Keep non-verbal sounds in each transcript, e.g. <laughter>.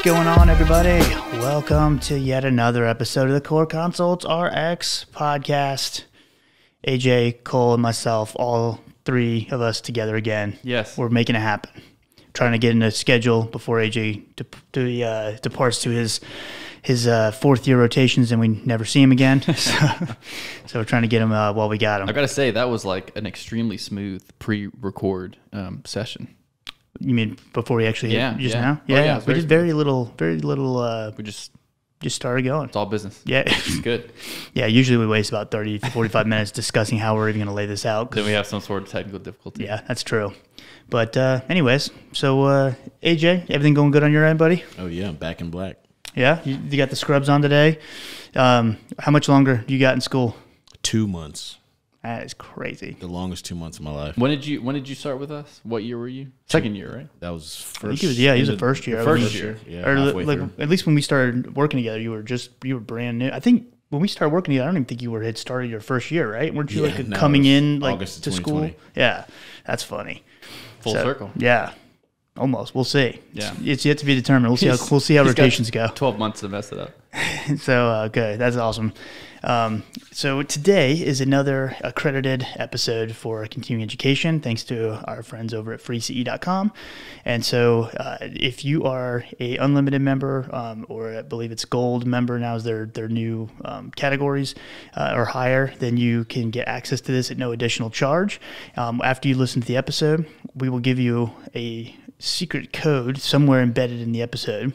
What's going on, everybody? Welcome to yet another episode of the CorConsults RX podcast. AJ, Cole, and myself, all three of us together again. Yes. We're making it happen. Trying to get in a schedule before AJ de- de- uh, departs to his his uh, fourth year rotations and we never see him again. <laughs> so, so we're trying to get him uh, while we got him. I gotta say that was like an extremely smooth pre-record um, session. You mean before we actually Yeah, hit just yeah. now? Oh, yeah, it's we very did very little, very little. Uh, We just just started going. it's all business. Yeah, It's <laughs> good. yeah. Usually we waste about thirty to forty-five minutes discussing how we're even going to lay this out. Then we have some sort of technical difficulty. yeah, that's true. But uh, anyways, so uh, AJ, everything going good on your end, buddy? Oh yeah, I'm back in black. Yeah, you, you got the scrubs on today. Um, how much longer do you got in school? Two months, That is crazy. the longest two months of my life. When did you When did you start with us? What year were you? Second year, right? That was first. I think he was. Yeah, he was a first year. First year. Yeah, or halfway like through. at least when we started working together, you were just you were brand new. I think when we started working together, I don't even think you were had started your first year, right? Weren't you Yeah, like no, coming it was in like August of to school? 2020. Yeah, that's funny. Full So, circle. Yeah, almost. We'll see. Yeah. it's yet to be determined. We'll see how He's- <laughs> we'll see how he's got rotations go. Twelve months to mess it up. <laughs> So uh, good, that's awesome. Um, so today is another accredited episode for continuing education, thanks to our friends over at freece.com. And so, uh, if you are a unlimited member, um, or I believe it's gold member now is their their new um, categories, uh, or higher, then you can get access to this at no additional charge. Um, after you listen to the episode, we will give you a secret code somewhere embedded in the episode.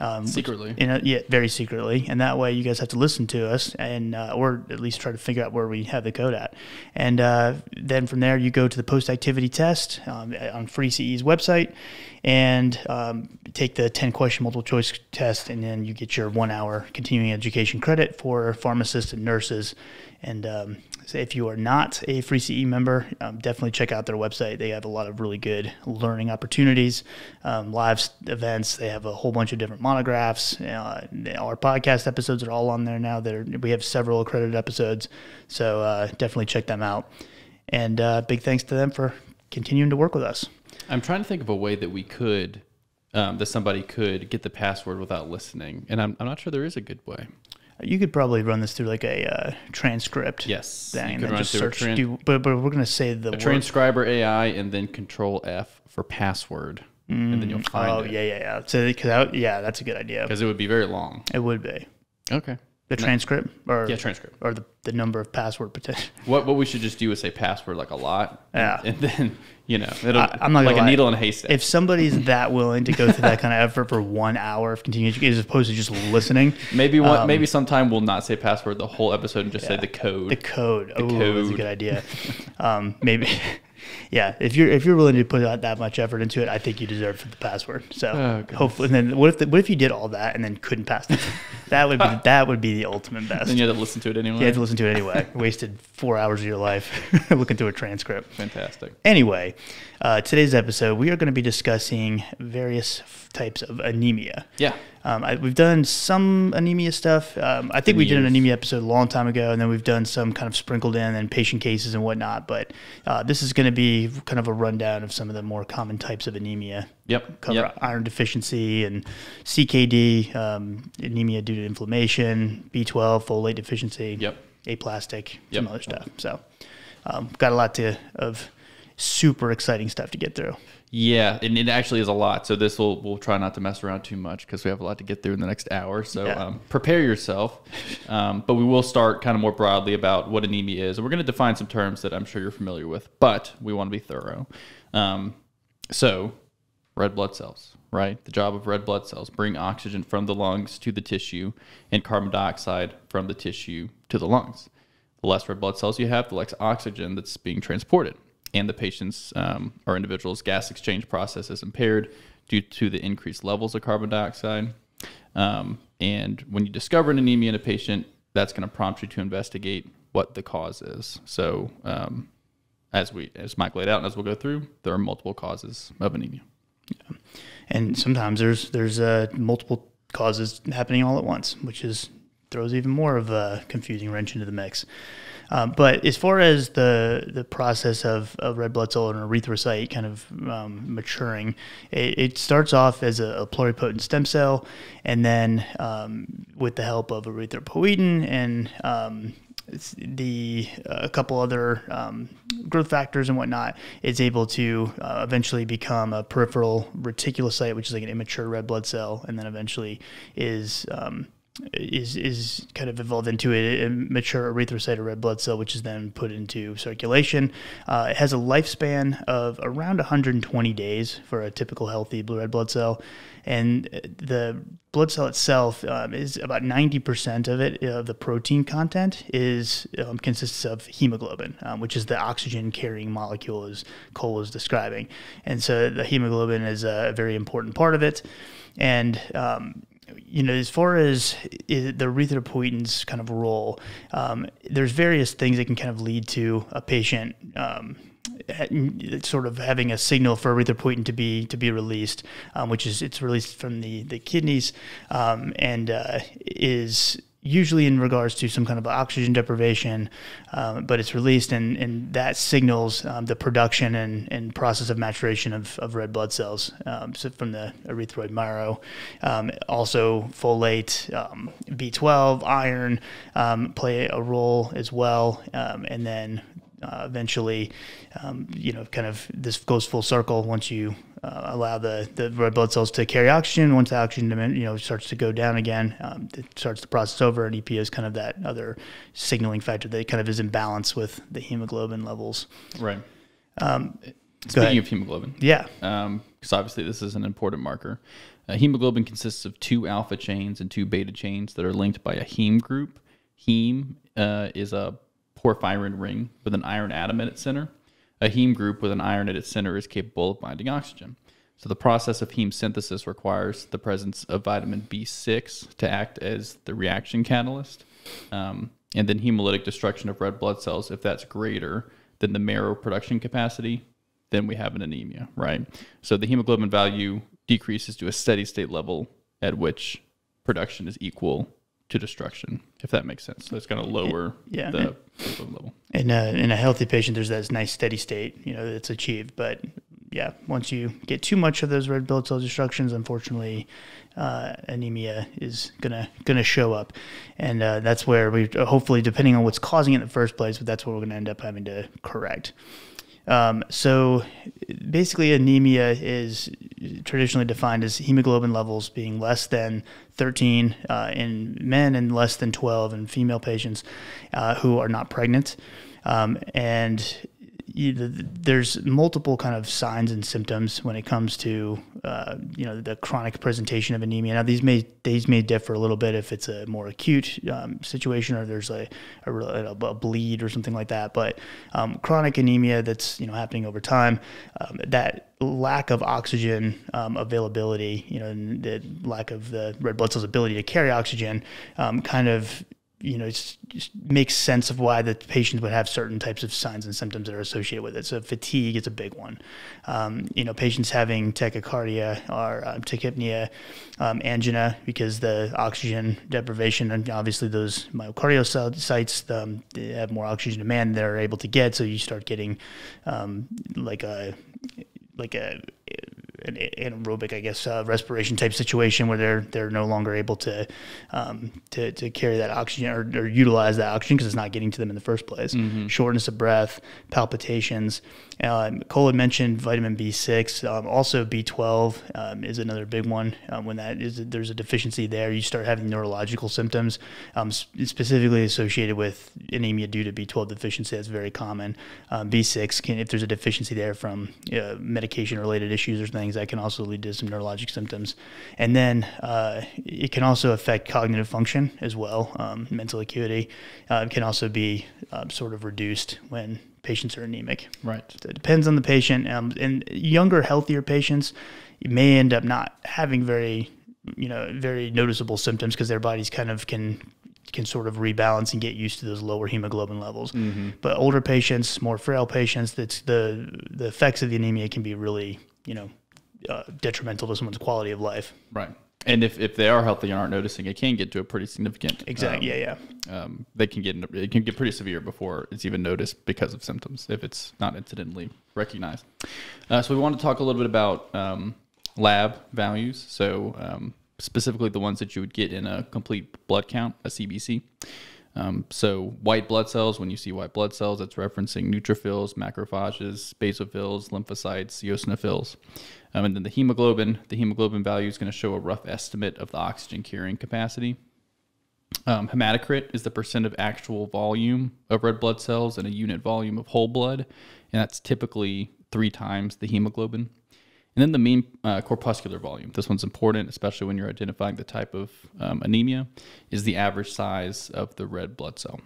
Um, Secretly. in a, yeah, very secretly, and that way you guys have to listen to us and uh, or at least try to figure out where we have the code at, and uh, then from there you go to the post activity test um, on FreeCE's website, and um, take the ten question multiple choice test, and then you get your one hour continuing education credit for pharmacists and nurses, and um, so if you are not a free CE member, um, definitely check out their website. They have a lot of really good learning opportunities, um, live events. They have a whole bunch of different monographs. Uh, our podcast episodes are all on there now. They're, we have several accredited episodes, so uh, definitely check them out. And uh, big thanks to them for continuing to work with us. I'm trying to think of a way that we could, um, that somebody could get the password without listening, and I'm, I'm not sure there is a good way. You could probably run this through like a uh, transcript. Yes, Thing, you and could then run just through a search. tran- do, but, but we're going to say the A transcriber AI and then Control F for password, and then you'll find Oh it. Oh, yeah, yeah, yeah. So because yeah, that's a good idea. because it would be very long. It would be. Okay. The transcript or Yeah, transcript. or the, the number of password <laughs> potential. What what we should just do is say password like a lot. and- Yeah. And, then you know it'll I- I'm not like a lie. needle in a haystack. If somebody's <laughs> that willing to go through that kind of effort for one hour of education as opposed to just listening, maybe one, maybe sometime we'll not say password the whole episode and just say Um, Yeah. the code. the code, oh, that's a good idea. um, maybe, <laughs> yeah. If you're if you're willing to put out that much effort into it, I think you deserve the password. So Oh, hopefully, and then what if the, what if you did all that and then couldn't pass it? <laughs> that would be that would be the ultimate best. then you had to listen to it anyway. You had to listen to it anyway. <laughs> Wasted four hours of your life <laughs> looking through a transcript. Fantastic. Anyway, uh, today's episode, we are going to be discussing various f- types of anemia. Yeah. Um, I, we've done some anemia stuff. Um, I think we did an anemia episode a long time ago, and then we've done some kind of sprinkled in and patient cases and whatnot. But uh, this is going to be kind of a rundown of some of the more common types of anemia. Yep. Cover Yep. iron deficiency and CKD, um, anemia due to inflammation, B12, folate deficiency, Yep. aplastic, Yep. some other stuff. So, um, got a lot to of super exciting stuff to get through. Yeah, and it actually is a lot. So this will we'll try not to mess around too much because we have a lot to get through in the next hour. So Yeah. um, prepare yourself. <laughs> Um, but we will start kind of more broadly about what anemia is, and we're going to define some terms that I'm sure you're familiar with. But we want to be thorough. Um, so, red blood cells, right? The job of red blood cells bring oxygen from the lungs to the tissue, and carbon dioxide from the tissue to the lungs. The less red blood cells you have, the less oxygen that's being transported. And the patient's um, or individual's gas exchange process is impaired due to the increased levels of carbon dioxide. Um, and when you discover an anemia in a patient, that's going to prompt you to investigate what the cause is. So, um, as we as Mike laid out, and as we'll go through, there are multiple causes of anemia. and sometimes there's there's uh, multiple causes happening all at once, which is throws even more of a confusing wrench into the mix. Um, but as far as the the process of, of red blood cell and erythrocyte kind of um, maturing, it, it, starts off as a, a, pluripotent stem cell, and then um, with the help of erythropoietin and um, the uh, a couple other um, growth factors and whatnot, it's able to uh, eventually become a peripheral reticulocyte, which is like an immature red blood cell, and then eventually is um, is is kind of evolved into a, a, mature erythrocyte or red blood cell, which is then put into circulation. Uh, it has a lifespan of around 120 days for a typical healthy blue red blood cell, and the blood cell itself um, is about 90% of it of the protein content is um, consists of hemoglobin, um, which is the oxygen carrying molecule, as Cole was describing, and so the hemoglobin is a very important part of it, and um, you know, as far as the erythropoietin's kind of role, um, there's various things that can kind of lead to a patient um, sort of having a signal for erythropoietin to be to be released, um, which is it's released from the the kidneys um, and uh, is usually in regards to some kind of oxygen deprivation, um, but it's released and, and that signals um, the production and, and process of maturation of, of red blood cells um, so from the erythroid marrow. Um, also, folate, um, B12, iron um, play a role as well. and then uh, eventually, you know, kind of this goes full circle once you uh, allow the, the red blood cells to carry oxygen. Once the oxygen demand you know starts to go down again, um, it starts the process over. And EP is kind of that other signaling factor that kind of is in balance with the hemoglobin levels. Right. Um, Speaking of hemoglobin, yeah, because um, obviously this is an important marker. Uh, hemoglobin consists of two alpha chains and two beta chains that are linked by a heme group. Heme uh, is a porphyrin ring with an iron atom in its center. A heme group with an iron at its center is capable of binding oxygen. So the process of heme synthesis requires the presence of vitamin B6 to act as the reaction catalyst. Um, and then hemolytic destruction of red blood cells, if that's greater than the marrow production capacity, then we have an anemia, right? So the hemoglobin value decreases to a steady state level at which production is equal to destruction, if that makes sense. So it's going to lower yeah. the level. In a, in a healthy patient, there's that nice steady state, you know, that's achieved. But yeah, once you get too much of those red blood cell destructions, unfortunately, uh, anemia is gonna gonna show up, and uh, that's where we hopefully, depending on what's causing it in the first place, but that's what we're gonna end up having to correct. Um, so basically, anemia is traditionally defined as hemoglobin levels being less than 13 uh, in men and less than 12 in female patients uh, who are not pregnant. Um, and you, there's multiple kind of signs and symptoms when it comes to uh, you know the chronic presentation of anemia. Now these may these may differ a little bit if it's a more acute um, situation or there's a, a, a, bleed or something like that. But um, chronic anemia that's you know happening over time, um, that lack of oxygen um, availability, you know, the lack of the red blood cells' ability to carry oxygen, um, kind of you know, it makes sense of why the patients would have certain types of signs and symptoms that are associated with it. So fatigue is a big one. Um, you know, patients having tachycardia or um, tachypnea, um, angina, because the oxygen deprivation, and obviously those myocardial sites um, have more oxygen demand than they're able to get. So you start getting um, like a like a an anaerobic, I guess, uh, respiration type situation where they're they're no longer able to um, to, to carry that oxygen or, or utilize that oxygen because it's not getting to them in the first place. Mm-hmm. Shortness of breath, palpitations. Um, Cole had mentioned vitamin B6. Um, also, B12 um, is another big one. Um, when that is there's a deficiency there, you start having neurological symptoms, um, specifically associated with anemia due to B12 deficiency. That's very common. B6 can, if there's a deficiency there from uh, medication related issues or things that can also lead to some neurologic symptoms. And then uh, it can also affect cognitive function as well. Um, mental acuity uh, can also be uh, sort of reduced when patients are anemic. Right. So it depends on the patient. Um, and younger, healthier patients may end up not having very, you know, very noticeable symptoms because their bodies kind of can can sort of rebalance and get used to those lower hemoglobin levels. Mm-hmm. But older patients, more frail patients, that's the the effects of the anemia can be really, you know, uh, detrimental to someone's quality of life. Right. and if, if they are healthy and aren't noticing, it can get to a pretty significant. Exactly. um, yeah, yeah. um, they can get it can get pretty severe before it's even noticed because of symptoms if it's not incidentally recognized. Uh, so we want to talk a little bit about um, lab values. So um, specifically the ones that you would get in a complete blood count, a CBC. Um, so white blood cells, when you see white blood cells, that's referencing neutrophils, macrophages, basophils, lymphocytes, eosinophils. Um, and then the hemoglobin, the hemoglobin value is going to show a rough estimate of the oxygen carrying capacity. Um, hematocrit is the percent of actual volume of red blood cells in a unit volume of whole blood, and that's typically three times the hemoglobin. And then the mean uh, corpuscular volume. This one's important, especially when you're identifying the type of um, anemia, is the average size of the red blood cell.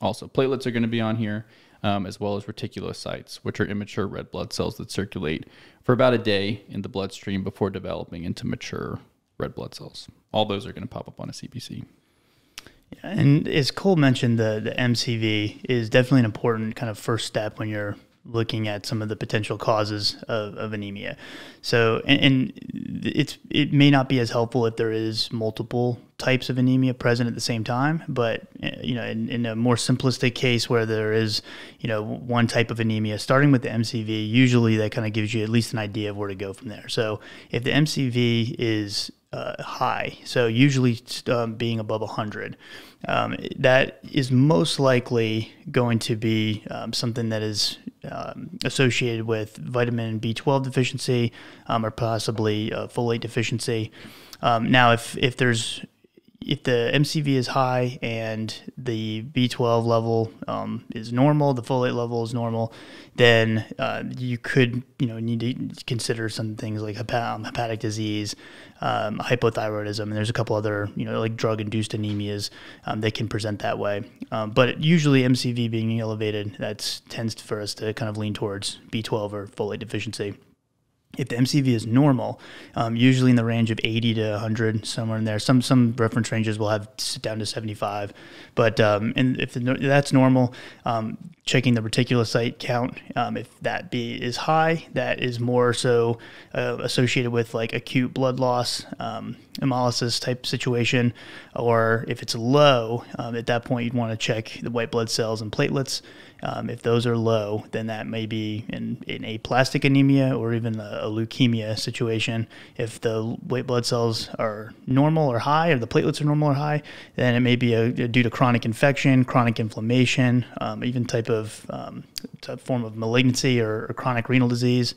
Also, platelets are going to be on here, um, as well as reticulocytes, which are immature red blood cells that circulate for about a day in the bloodstream before developing into mature red blood cells. All those are going to pop up on a CBC. And as Cole mentioned, the the MCV is definitely an important kind of first step when you're looking at some of the potential causes of, of anemia. So, and, and it's it may not be as helpful if there is multiple types of anemia present at the same time, but you know, in, in a more simplistic case where there is, you know, one type of anemia, starting with the MCV, usually that kind of gives you at least an idea of where to go from there. So, if the MCV is uh, high, so usually um, being above 100. Um, that is most likely going to be um, something that is um, associated with vitamin B12 deficiency um, or possibly folate deficiency. Um, now, if, if there's if the MCV is high and the B12 level um, is normal, the folate level is normal, then uh, you could you know need to consider some things like um, hepatic disease, um, hypothyroidism, and there's a couple other you know like drug-induced anemias um, that can present that way. Um, but usually MCV being elevated, that tends for us to kind of lean towards B12 or folate deficiency if the MCV is normal, um, usually in the range of 80 to 100, somewhere in there. Some some reference ranges will have sit down to 75, but um, and if the, that's normal, um, checking the reticulocyte count, um, if that be is high, that is more so uh, associated with like acute blood loss, um, hemolysis type situation, or if it's low, um, at that point you'd want to check the white blood cells and platelets. Um, if those are low, then that may be an, an aplastic anemia or even a, a, leukemia situation. If the white blood cells are normal or high, or the platelets are normal or high, then it may be a, a due to chronic infection, chronic inflammation, um, even type of um, type form of malignancy or, or chronic renal disease.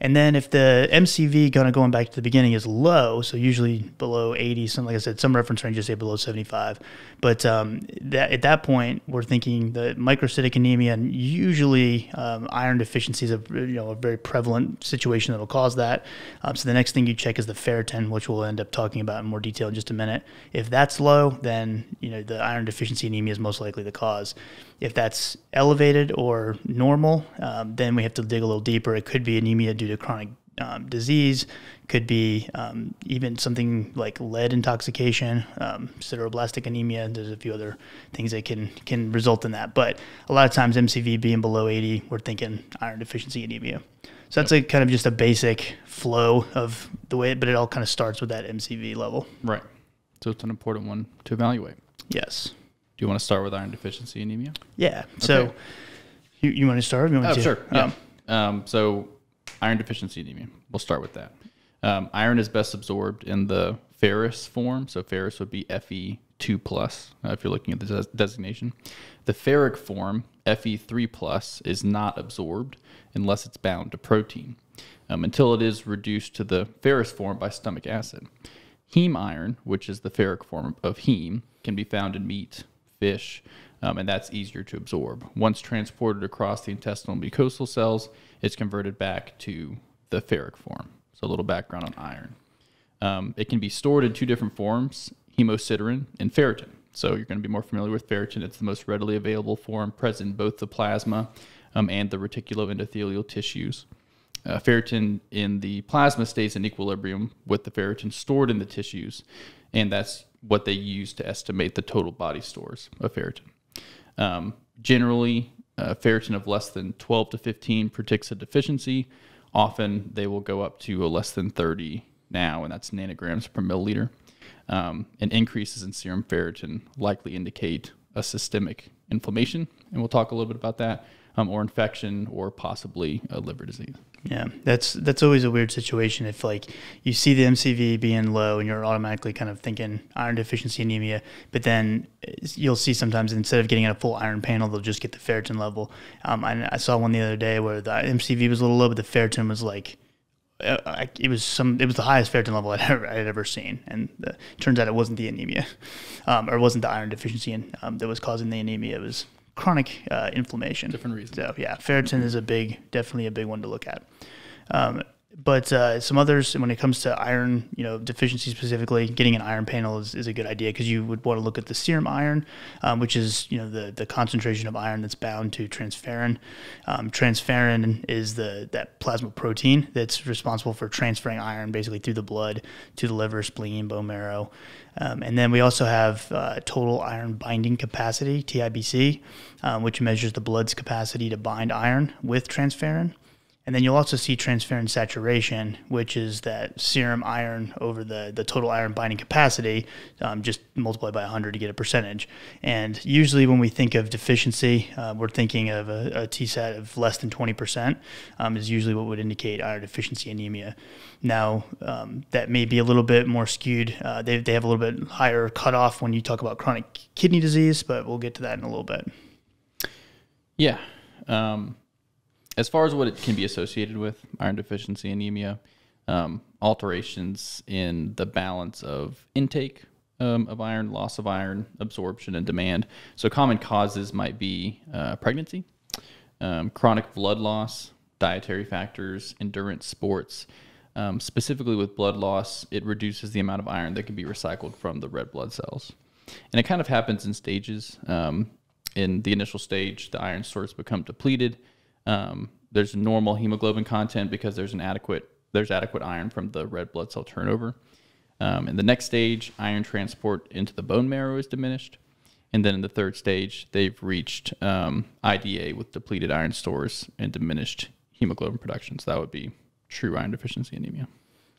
And then if the MCV kind of going back to the beginning is low, so usually below 80, some like I said, some reference ranges say below 75. But um, that at that point, we're thinking the microcytic anemia, and usually um, iron deficiency is a you know a very prevalent situation that will cause that. Um, so the next thing you check is the ferritin, which we'll end up talking about in more detail in just a minute. If that's low, then you know the iron deficiency anemia is most likely the cause. If that's elevated or normal, um, then we have to dig a little deeper. It could be anemia due to chronic um, disease, could be um, even something like lead intoxication, um, sideroblastic anemia. There's a few other things that can can result in that. But a lot of times, MCV being below 80, we're thinking iron deficiency anemia. So that's yep. a kind of just a basic flow of the way, but it all kind of starts with that MCV level. Right. So it's an important one to evaluate. Yes. Do you want to start with iron deficiency anemia? Yeah. So you, you want to start? You want oh, to? sure. Yeah. Um, um, so iron deficiency anemia. We'll start with that. Um, iron is best absorbed in the ferrous form. So ferrous would be Fe2 plus uh, if you're looking at the des- designation. The ferric form, Fe3 plus, is not absorbed unless it's bound to protein um, until it is reduced to the ferrous form by stomach acid. Heme iron, which is the ferric form of heme, can be found in meat, fish, um, and that's easier to absorb. Once transported across the intestinal mucosal cells, it's converted back to the ferric form. So a little background on iron. Um, it can be stored in two different forms, hemosiderin and ferritin. So you're going to be more familiar with ferritin. It's the most readily available form, present in both the plasma um, and the reticuloendothelial tissues. Uh, ferritin in the plasma stays in equilibrium with the ferritin stored in the tissues, and that's what they use to estimate the total body stores of ferritin. Um, generally, uh, ferritin of less than 12 to 15 predicts a deficiency. Often they will go up to less than 30 now, and that's nanograms per milliliter. Um, and increases in serum ferritin likely indicate a systemic inflammation, and we'll talk a little bit about that, um, or infection, or possibly a liver disease. Yeah, that's that's always a weird situation if like you see the MCV being low and you're automatically kind of thinking iron deficiency anemia, but then you'll see sometimes instead of getting a full iron panel, they'll just get the ferritin level. Um, I, I saw one the other day where the MCV was a little low, but the ferritin was like uh, it was some it was the highest ferritin level <laughs> I'd ever I'd ever seen, and the, turns out it wasn't the anemia, <laughs> um, or it wasn't the iron deficiency in, um, that was causing the anemia. It was chronic uh, inflammation. Different reasons. So yeah, ferritin is a big, definitely a big one to look at. Um, but uh, some others, when it comes to iron, you know, deficiency specifically, getting an iron panel is, is a good idea because you would want to look at the serum iron, um, which is you know the the concentration of iron that's bound to transferrin. Um, transferrin is the that plasma protein that's responsible for transferring iron basically through the blood to the liver, spleen, bone marrow, um, and then we also have uh, total iron binding capacity (TIBC), um, which measures the blood's capacity to bind iron with transferrin. And then you'll also see transferrin saturation, which is that serum iron over the, the total iron binding capacity, um, just multiplied by 100 to get a percentage. And usually, when we think of deficiency, uh, we're thinking of a, a TSAT of less than 20%, um, is usually what would indicate iron deficiency anemia. Now, um, that may be a little bit more skewed. Uh, they, they have a little bit higher cutoff when you talk about chronic kidney disease, but we'll get to that in a little bit. Yeah. Um, as far as what it can be associated with iron deficiency anemia, um, alterations in the balance of intake um, of iron, loss of iron, absorption, and demand. So, common causes might be uh, pregnancy, um, chronic blood loss, dietary factors, endurance sports. Um, specifically with blood loss, it reduces the amount of iron that can be recycled from the red blood cells. And it kind of happens in stages. Um, in the initial stage, the iron stores become depleted um, there's normal hemoglobin content because there's an adequate there's adequate iron from the red blood cell turnover. Um, in the next stage, iron transport into the bone marrow is diminished. And then in the third stage, they've reached um, IDA with depleted iron stores and diminished hemoglobin production. So that would be true iron deficiency anemia.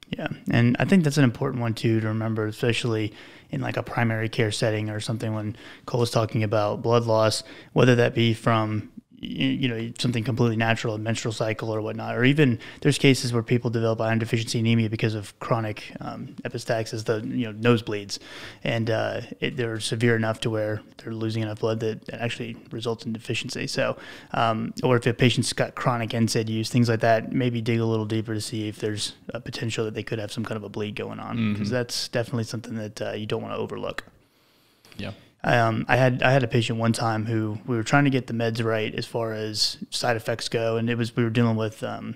Yeah, and I think that's an important one too to remember, especially in like a primary care setting or something when Cole is talking about blood loss, whether that be from you know something completely natural, a menstrual cycle or whatnot, or even there's cases where people develop iron deficiency anemia because of chronic um, epistaxis, the you know nosebleeds, and uh, it, they're severe enough to where they're losing enough blood that actually results in deficiency. So, um, or if a patient's got chronic NSAID use, things like that, maybe dig a little deeper to see if there's a potential that they could have some kind of a bleed going on, because mm-hmm. that's definitely something that uh, you don't want to overlook. Yeah. Um, I had I had a patient one time who we were trying to get the meds right as far as side effects go, and it was we were dealing with um,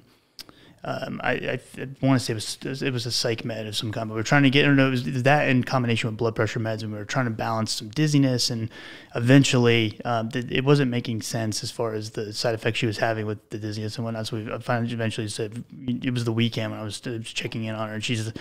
um, I, I, I want to say it was it was a psych med of some kind, but we were trying to get or no, it was that in combination with blood pressure meds, and we were trying to balance some dizziness, and eventually um, it wasn't making sense as far as the side effects she was having with the dizziness and whatnot. So we finally eventually said it was the weekend when I was, checking in on her, and she's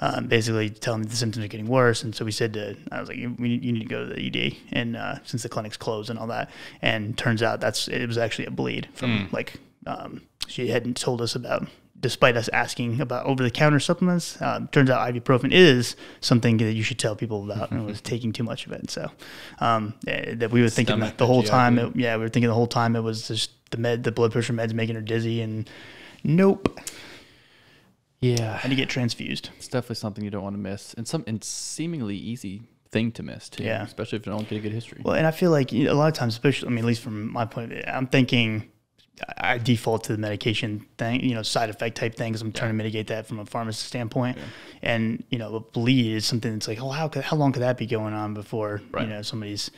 um, basically telling me the symptoms are getting worse, and so we said to I was like, you, you need to go to the ED, and uh, since the clinic's closed and all that, and turns out that's it was actually a bleed from mm. like um, she hadn't told us about despite us asking about over the counter supplements, um, turns out ibuprofen is something that you should tell people about and was <laughs> taking too much of it. So um, eh, that we were thinking that the whole time, it, yeah, we were thinking the whole time it was just the med, the blood pressure meds making her dizzy, and nope. Yeah, and to get transfused. It's definitely something you don't want to miss, and some and seemingly easy thing to miss too. Yeah, especially if you don't get a good history. Well, and I feel like you know, a lot of times, especially I mean, at least from my point of view, I'm thinking I default to the medication thing, you know, side effect type things. I'm yeah. trying to mitigate that from a pharmacist standpoint. Yeah. And, you know, a bleed is something that's like, oh, how, could, how long could that be going on before, right. you know, somebody's,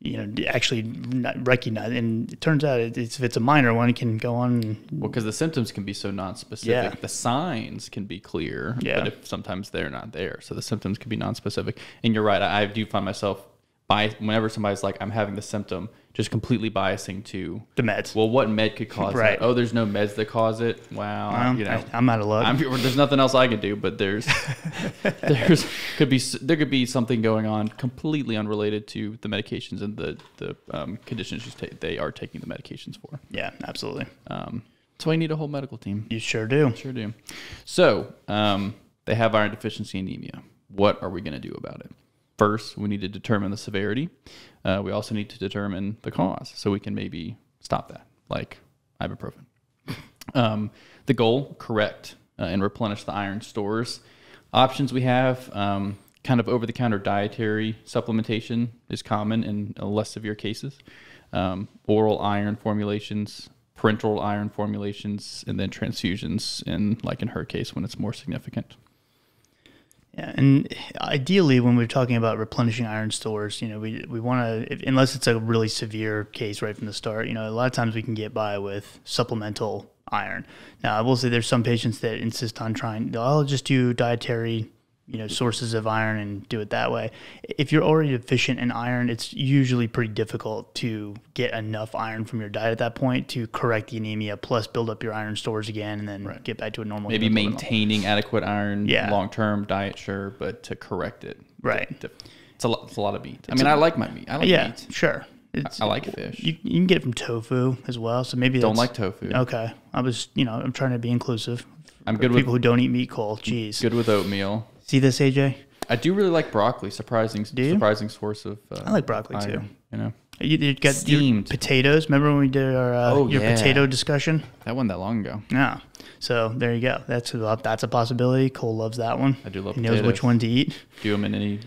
you know, actually not recognize. And it turns out it's, if it's a minor one, it can go on. Well, because the symptoms can be so non-specific. Yeah. The signs can be clear, yeah. but if sometimes they're not there. So the symptoms can be non-specific. And you're right. I, I do find myself by whenever somebody's like, I'm having the symptom – just completely biasing to the meds. Well, what med could cause right. that? Oh, there's no meds that cause it. Wow, well, you know, I, am out of luck. I'm, there's nothing else I can do, but there's <laughs> there's could be there could be something going on completely unrelated to the medications and the the um, conditions ta- they are taking the medications for. Yeah, absolutely. Um, so I need a whole medical team. You sure do. Sure do. So, um, they have iron deficiency anemia. What are we going to do about it? First, we need to determine the severity. Uh, we also need to determine the cause so we can maybe stop that, like ibuprofen. Um, the goal, correct uh, and replenish the iron stores. Options we have, um, kind of over the counter dietary supplementation is common in uh, less severe cases. Um, oral iron formulations, parenteral iron formulations, and then transfusions, in like in her case when it's more significant. Yeah, and ideally, when we're talking about replenishing iron stores, you know, we we want to, unless it's a really severe case right from the start, you know, a lot of times we can get by with supplemental iron. Now, I will say there's some patients that insist on trying. Oh, I'll just do dietary you know sources of iron and do it that way. If you're already deficient in iron, it's usually pretty difficult to get enough iron from your diet at that point to correct the anemia, plus build up your iron stores again, and then right. get back to a normal. Maybe maintaining adequate iron, yeah. long term diet, sure, but to correct it, right? It's a lot. It's a lot of meat. I mean, I like my meat. I like yeah, meat. sure. It's, I like fish. You, you can get it from tofu as well. So maybe don't like tofu. Okay, I was you know I'm trying to be inclusive. I'm good people with people who don't eat meat. Cool, jeez. Good with oatmeal. See this, AJ? I do really like broccoli. Surprising, surprising source of. Uh, I like broccoli iron, too. You know, you, you got steamed potatoes. Remember when we did our uh, oh, your yeah. potato discussion? That one that long ago. Yeah. So there you go. That's a, that's a possibility. Cole loves that one. I do love. He potatoes. knows which one to eat. Do them in any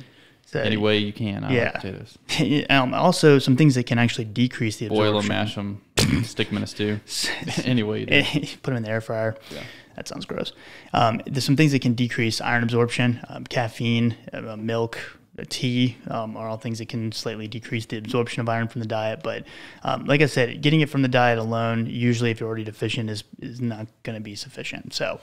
so, any way you can. I yeah. potatoes. <laughs> um, also, some things that can actually decrease the absorption. Boil them, mash them, stick them in a stew. <laughs> <laughs> any way you do. Put them in the air fryer. Yeah. That sounds gross. Um, there's some things that can decrease iron absorption. Um, caffeine, uh, milk, tea um, are all things that can slightly decrease the absorption of iron from the diet. But um, like I said, getting it from the diet alone, usually if you're already deficient, is is not going to be sufficient. So.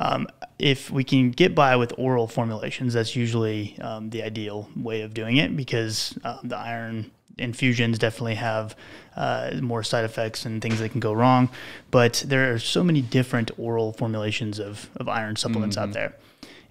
Um, if we can get by with oral formulations, that's usually um, the ideal way of doing it because uh, the iron infusions definitely have uh, more side effects and things that can go wrong. But there are so many different oral formulations of, of iron supplements mm-hmm. out there.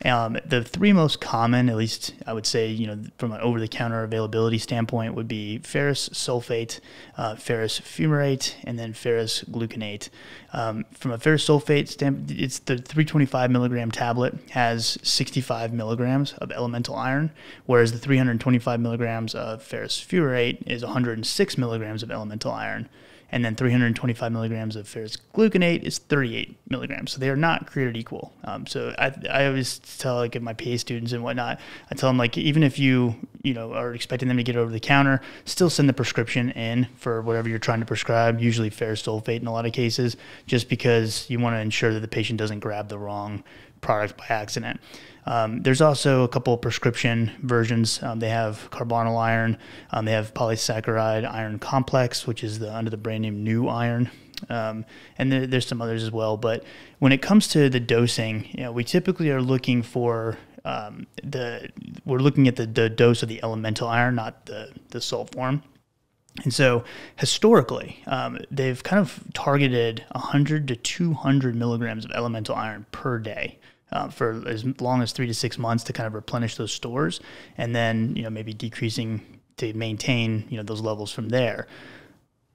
Um, the three most common, at least I would say, you know, from an over-the-counter availability standpoint, would be ferrous sulfate, uh, ferrous fumarate, and then ferrous gluconate. Um, from a ferrous sulfate standpoint, it's the 325 milligram tablet has 65 milligrams of elemental iron, whereas the 325 milligrams of ferrous fumarate is 106 milligrams of elemental iron and then 325 milligrams of ferrous gluconate is 38 milligrams. So they are not created equal. Um, so I, I always tell like my PA students and whatnot, I tell them like even if you you know are expecting them to get over the counter, still send the prescription in for whatever you're trying to prescribe. Usually ferrous sulfate in a lot of cases, just because you want to ensure that the patient doesn't grab the wrong product by accident. Um, there's also a couple prescription versions. Um, they have carbonyl iron. Um, they have polysaccharide iron complex, which is the, under the brand name Nu-Iron. Um, and there, there's some others as well. But when it comes to the dosing, you know, we typically are looking for um, the we're looking at the, the dose of the elemental iron, not the the salt form. And so historically, um, they've kind of targeted 100 to 200 milligrams of elemental iron per day. Uh, for as long as three to six months to kind of replenish those stores, and then you know maybe decreasing to maintain you know those levels from there.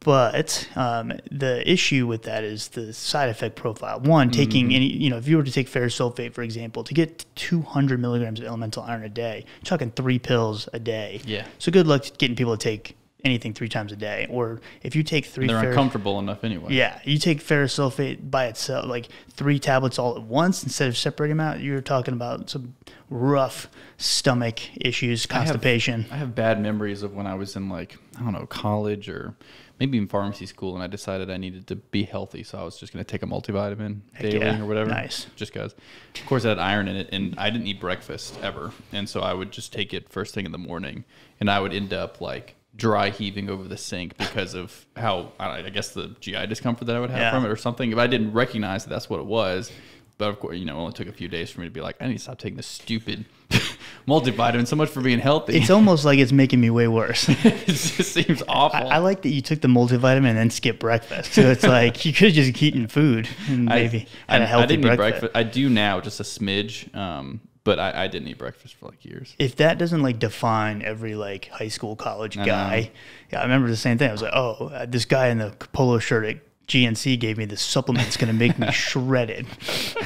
But um, the issue with that is the side effect profile. One, taking mm-hmm. any, you know, if you were to take ferrous sulfate, for example, to get 200 milligrams of elemental iron a day, you're talking three pills a day. Yeah. So good luck getting people to take anything three times a day. Or if you take three, and they're uncomfortable enough anyway. Yeah, you take ferrous sulfate by itself, like three tablets all at once instead of separating them out. You're talking about some rough stomach issues, constipation. I have, I have bad memories of when I was in like I don't know college or maybe in pharmacy school, and I decided I needed to be healthy, so I was just going to take a multivitamin Heck daily yeah. or whatever. Nice. Just because, of course, it had iron in it, and I didn't eat breakfast ever, and so I would just take it first thing in the morning, and I would end up like dry heaving over the sink because of how I guess the GI discomfort that I would have Yeah. from it or something. If I didn't recognize that that's what it was, but of course, you know, it only took a few days for me to be like, I need to stop taking this stupid <laughs> multivitamin. So much for being healthy. It's almost like it's making me way worse. <laughs> it just seems awful. I, I like that you took the multivitamin and then skipped breakfast. So it's <laughs> like you could have just eaten food and maybe I, had a healthy I didn't breakfast. eat breakfast. I do now, just a smidge. Um, but I, I didn't eat breakfast for like years. If that doesn't like define every like high school college I guy, know. yeah, I remember the same thing. I was like, oh, uh, this guy in the polo shirt at GNC gave me this supplement that's going to make me <laughs> shredded. <laughs>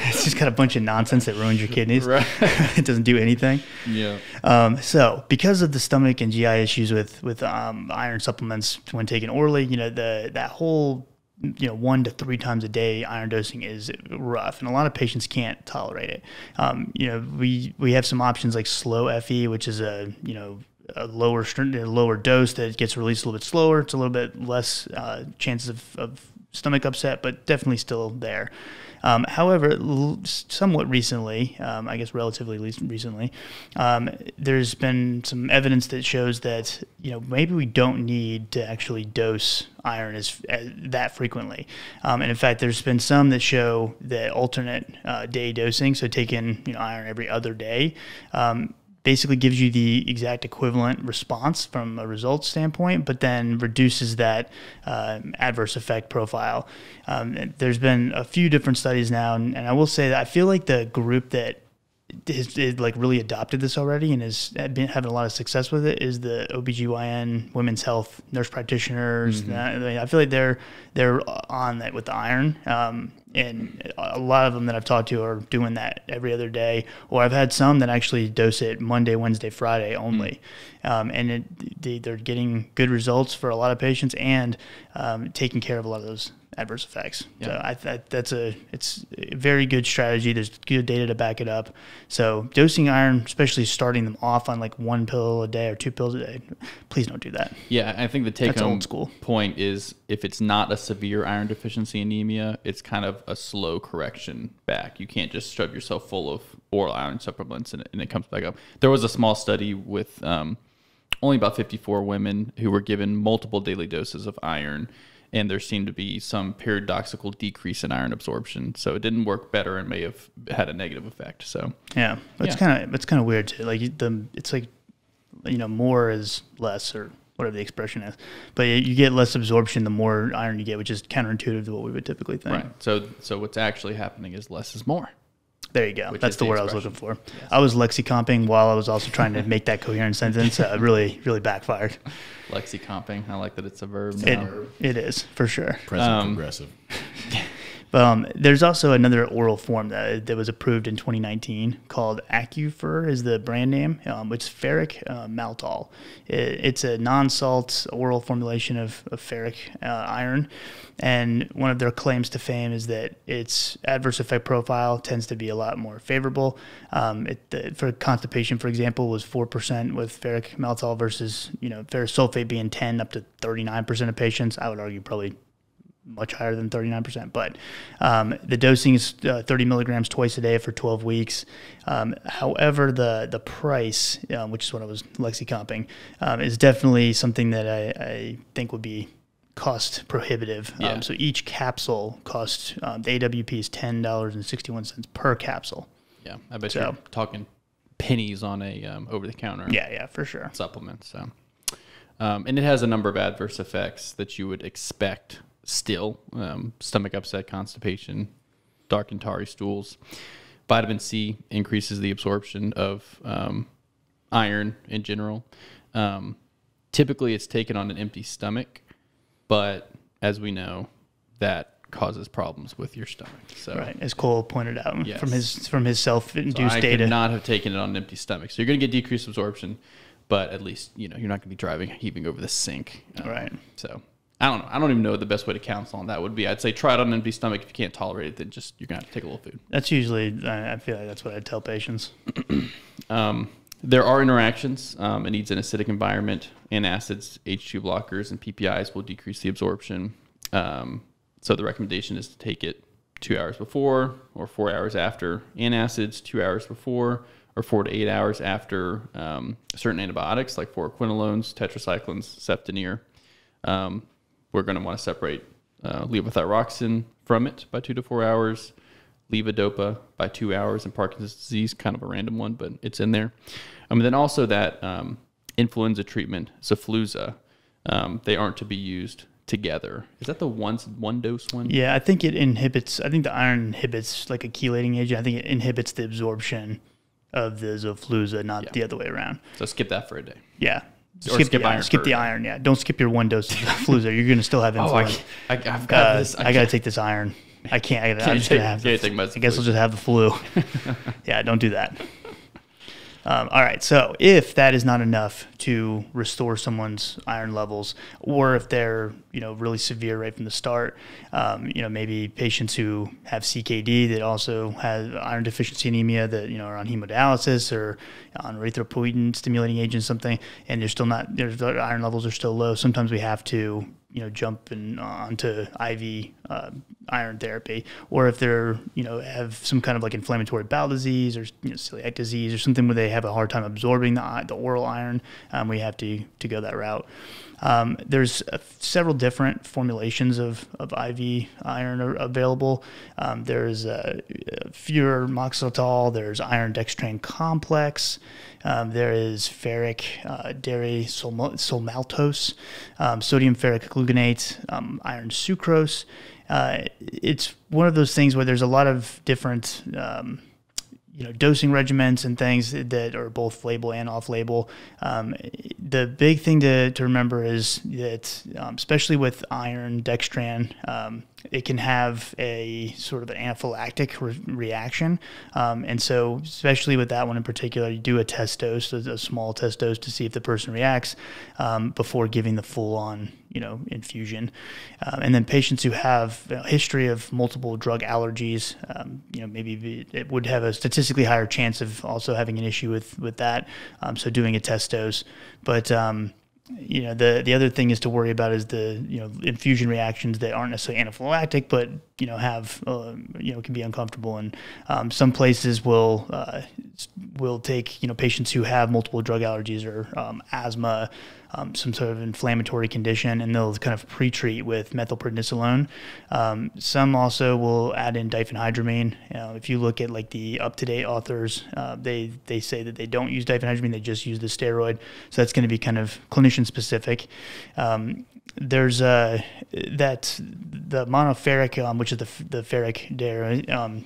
It's just got a bunch of nonsense that ruins your kidneys. Right. <laughs> it doesn't do anything. Yeah. Um, so, because of the stomach and GI issues with with um, iron supplements when taken orally, you know the that whole you know one to three times a day iron dosing is rough, and a lot of patients can't tolerate it. Um, you know, we we have some options like slow FE, which is a you know a lower a lower dose that gets released a little bit slower. It's a little bit less uh, chances of, of stomach upset, but definitely still there. Um, however, somewhat recently, um, I guess relatively recently, um, there's been some evidence that shows that you know maybe we don't need to actually dose iron as, as that frequently. Um, and in fact, there's been some that show that alternate uh, day dosing, so taking you know iron every other day. Basically gives you the exact equivalent response from a results standpoint, but then reduces that um, adverse effect profile. Um, there's been a few different studies now, and, and, I will say that I feel like the group that has, is like really adopted this already and has been having a lot of success with it is the OBGYN, women's health, nurse practitioners. Mm-hmm. I feel like they're they're on that with the iron. Um, and a lot of them that I've talked to are doing that every other day, or I've had some that actually dose it Monday, Wednesday, Friday only, mm. um, and it, they, are getting good results for a lot of patients and um, taking care of a lot of those adverse effects. Yeah. So I th- that's a it's a very good strategy. There's good data to back it up. So dosing iron, especially starting them off on like one pill a day or two pills a day, please don't do that. Yeah, I think the take home point is if it's not a severe iron deficiency anemia, it's kind of a slow correction back. You can't just shove yourself full of oral iron supplements and it, and it comes back up. There was a small study with um, only about 54 women who were given multiple daily doses of iron and there seemed to be some paradoxical decrease in iron absorption. So it didn't work better and may have had a negative effect. So yeah, it's yeah. kind of it's kind of weird too. Like the it's like you know more is less or whatever the expression is, but you get less absorption the more iron you get, which is counterintuitive to what we would typically think. Right. So so what's actually happening is less is more. There you go. That's the, the word I was looking for. Yes. I was lexicomping while I was also trying to make that coherent sentence. Uh, really, really backfired. Lexicomping. I like that it's a verb. It, it is for sure. Present um, progressive. <laughs> Um, there's also another oral form that, that was approved in 2019 called Accrufer is the brand name. Um, it's ferric uh, maltol. It, it's a non-salt oral formulation of, of ferric uh, iron, and one of their claims to fame is that its adverse effect profile tends to be a lot more favorable. Um, it, the, for constipation, for example, was four percent with ferric maltol versus you know ferrous sulfate being 10 up to 39 percent of patients. I would argue probably much higher than 39%. But um, the dosing is uh, 30 milligrams twice a day for 12 weeks. Um, however, the the price, um, which is what I was lexicomping, um, is definitely something that I, I, think would be cost prohibitive. Um, so each capsule costs, um, the AWP is $10.61 per capsule. Yeah, I bet so, you're talking pennies on a over the counter. Yeah, yeah, for sure. Supplement. So. and it has a number of adverse effects that you would expect still um, stomach upset, constipation, dark and tarry stools. Vitamin C increases the absorption of um, iron in general. Um, typically, it's taken on an empty stomach, but as we know, that causes problems with your stomach. So, right, as Cole pointed out yes. from his from his self-induced so I data, could not have taken it on an empty stomach. So you're going to get decreased absorption, but at least you know you're not going to be driving heaving over the sink. Um, right. So I don't know. I don't even know what the best way to counsel on that would be. I'd say try it on an empty stomach. If you can't tolerate it, then just you're gonna have to take a little food. That's usually. I feel like that's what I tell patients. <clears throat> um, there are interactions. Um, it needs an acidic environment. Antacids, H2 blockers, and PPIs will decrease the absorption. Um, so the recommendation is to take it two hours before or four hours after antacids, two hours before or four to eight hours after um, certain antibiotics like fluoroquinolones, tetracyclines, cefdinir. We're going to want to separate uh, levothyroxine from it by two to four hours, levodopa by two hours, and Parkinson's disease, kind of a random one, but it's in there. Um, and then also that um, influenza treatment, Xofluza, um, they aren't to be used together. Is that the one one dose one? Yeah, I think it inhibits. I think the iron inhibits like a chelating agent. I think it inhibits the absorption of the Xofluza, not yeah. the other way around. So skip that for a day. Yeah, skip, skip the, iron. skip the iron. Yeah, don't skip your one dose of <laughs> Fluzone. You're going to still have Oh, I. I, I've got uh, this. I, got to take this iron. I can't. I, <laughs> I'm Can't just gonna have. can't to- take I guess. I'll just have the flu. <laughs> yeah, don't do that. Um, all right. So if that is not enough to restore someone's iron levels, or if they're you know really severe right from the start, um, you know maybe patients who have CKD that also have iron deficiency anemia that you know are on hemodialysis or on erythropoietin stimulating agent something, and they're still not their their iron levels are still low. Sometimes we have to you know jump in onto IV uh, iron therapy, or if they're you know have some kind of like inflammatory bowel disease or you know, celiac disease or something where they have a hard time absorbing the the oral iron, um, we have to to go that route. Um, there's uh, several different formulations of, of IV iron available. Um, there's uh, ferumoxytol, there's iron dextran complex, um, there is ferric uh, derisomaltose, um, sodium ferric gluconate, um, iron sucrose. Uh, it's one of those things where there's a lot of different um, you know dosing regimens and things that are both label and off label. Um, the big thing to, to remember is that um, especially with iron dextran, um, it can have a sort of an anaphylactic re- reaction, um, and so especially with that one in particular, you do a test dose, a, a small test dose to see if the person reacts um, before giving the full on you know infusion. Um, and then patients who have a history of multiple drug allergies um, you know maybe it would have a statistically higher chance of also having an issue with with that um, so doing a test dose. But um, you know the the other thing is to worry about is the you know infusion reactions that aren't necessarily anaphylactic but you know have uh, you know can be uncomfortable. And um, some places will uh, will take you know patients who have multiple drug allergies or um, asthma um, some sort of inflammatory condition and they'll kind of pre-treat with methylprednisolone. Um, some also will add in diphenhydramine. You know, if you look at like the up-to-date authors uh, they they say that they don't use diphenhydramine they just use the steroid. So that's going to be kind of clinician specific um, there's that the monoferric, um, which is the, the ferric dara, um,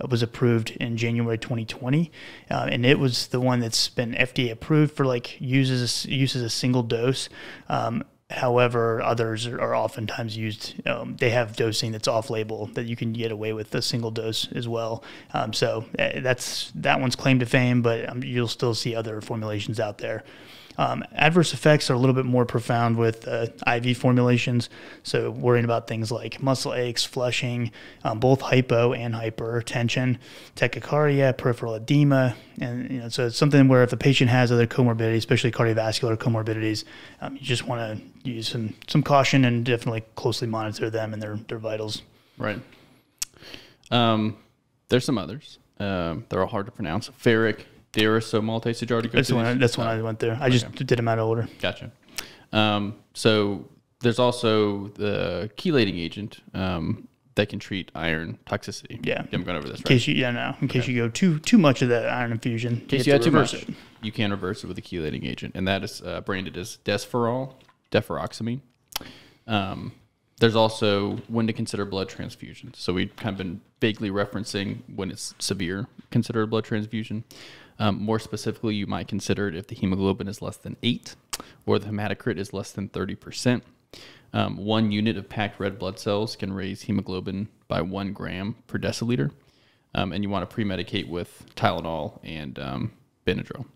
uh, was approved in January 2020, uh, and it was the one that's been FDA approved for like uses uses a single dose. Um, However, others are oftentimes used. Um, they have dosing that's off-label that you can get away with a single dose as well. Um, so uh, that's that one's claim to fame, but um, you'll still see other formulations out there. Um, adverse effects are a little bit more profound with uh, IV formulations. So worrying about things like muscle aches, flushing, um, both hypo and hypertension, tachycardia, peripheral edema, and you know, so it's something where if the patient has other comorbidities, especially cardiovascular comorbidities, um, you just want to use some some caution and definitely closely monitor them and their their vitals. Right. Um, there's some others. Um, they're all hard to pronounce. Ferric, Derisomaltose. Did you already go That's the through one. That's the one Oh, I went there. I just did them out of order. Gotcha. Um, so there's also the chelating agent um, that can treat iron toxicity. Yeah. I'm going over this. In Right? case you, yeah, no, in case you go too too much of that iron infusion, In case you to had too much, it. you can reverse it with a chelating agent, and that is uh, branded as Desferal, deferoxamine. Um, there's also when to consider blood transfusions. So we've kind of been vaguely referencing when it's severe, consider a blood transfusion. Um, more specifically, you might consider it if the hemoglobin is less than eight or the hematocrit is less than 30%. Um, one unit of packed red blood cells can raise hemoglobin by one gram per deciliter. Um, and you want to pre medicate with Tylenol and um, Benadryl.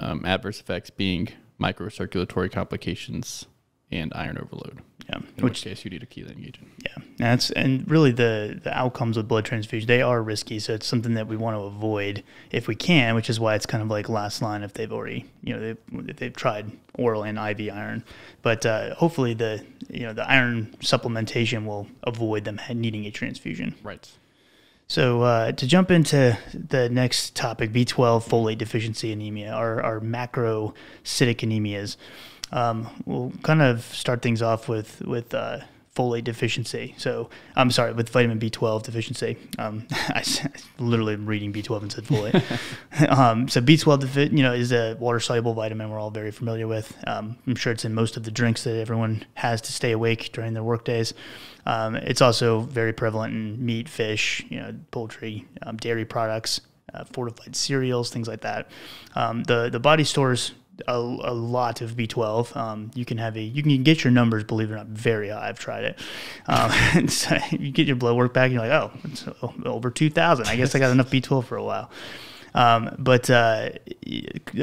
Um, adverse effects being microcirculatory complications and iron overload. Yeah, In which which case, you need a chelating agent. yeah, and that's and really the the outcomes with blood transfusion they are risky, so it's something that we want to avoid if we can, which is why it's kind of like last line if they've already you know they've, if they've tried oral and IV iron, but uh, hopefully the you know the iron supplementation will avoid them needing a transfusion. Right. So uh, to jump into the next topic, B12 folate deficiency anemia, our, our macrocytic anemias. Um, we'll kind of start things off with with uh, folate deficiency. So I'm sorry, with vitamin B12 deficiency. Um, <laughs> I literally am reading B12 and said folate. <laughs> um, so B12, defi- you know, is a water soluble vitamin we're all very familiar with. Um, I'm sure it's in most of the drinks that everyone has to stay awake during their work days. Um, it's also very prevalent in meat, fish, you know, poultry, um, dairy products, uh, fortified cereals, things like that. Um, the the body stores a, a lot of B12. Um, you can have a you can get your numbers, believe it or not, very high. I've tried it. Um, <laughs> so you get your blood work back, and you're like, oh, it's over 2,000. I guess I got enough B12 for a while. Um, but uh,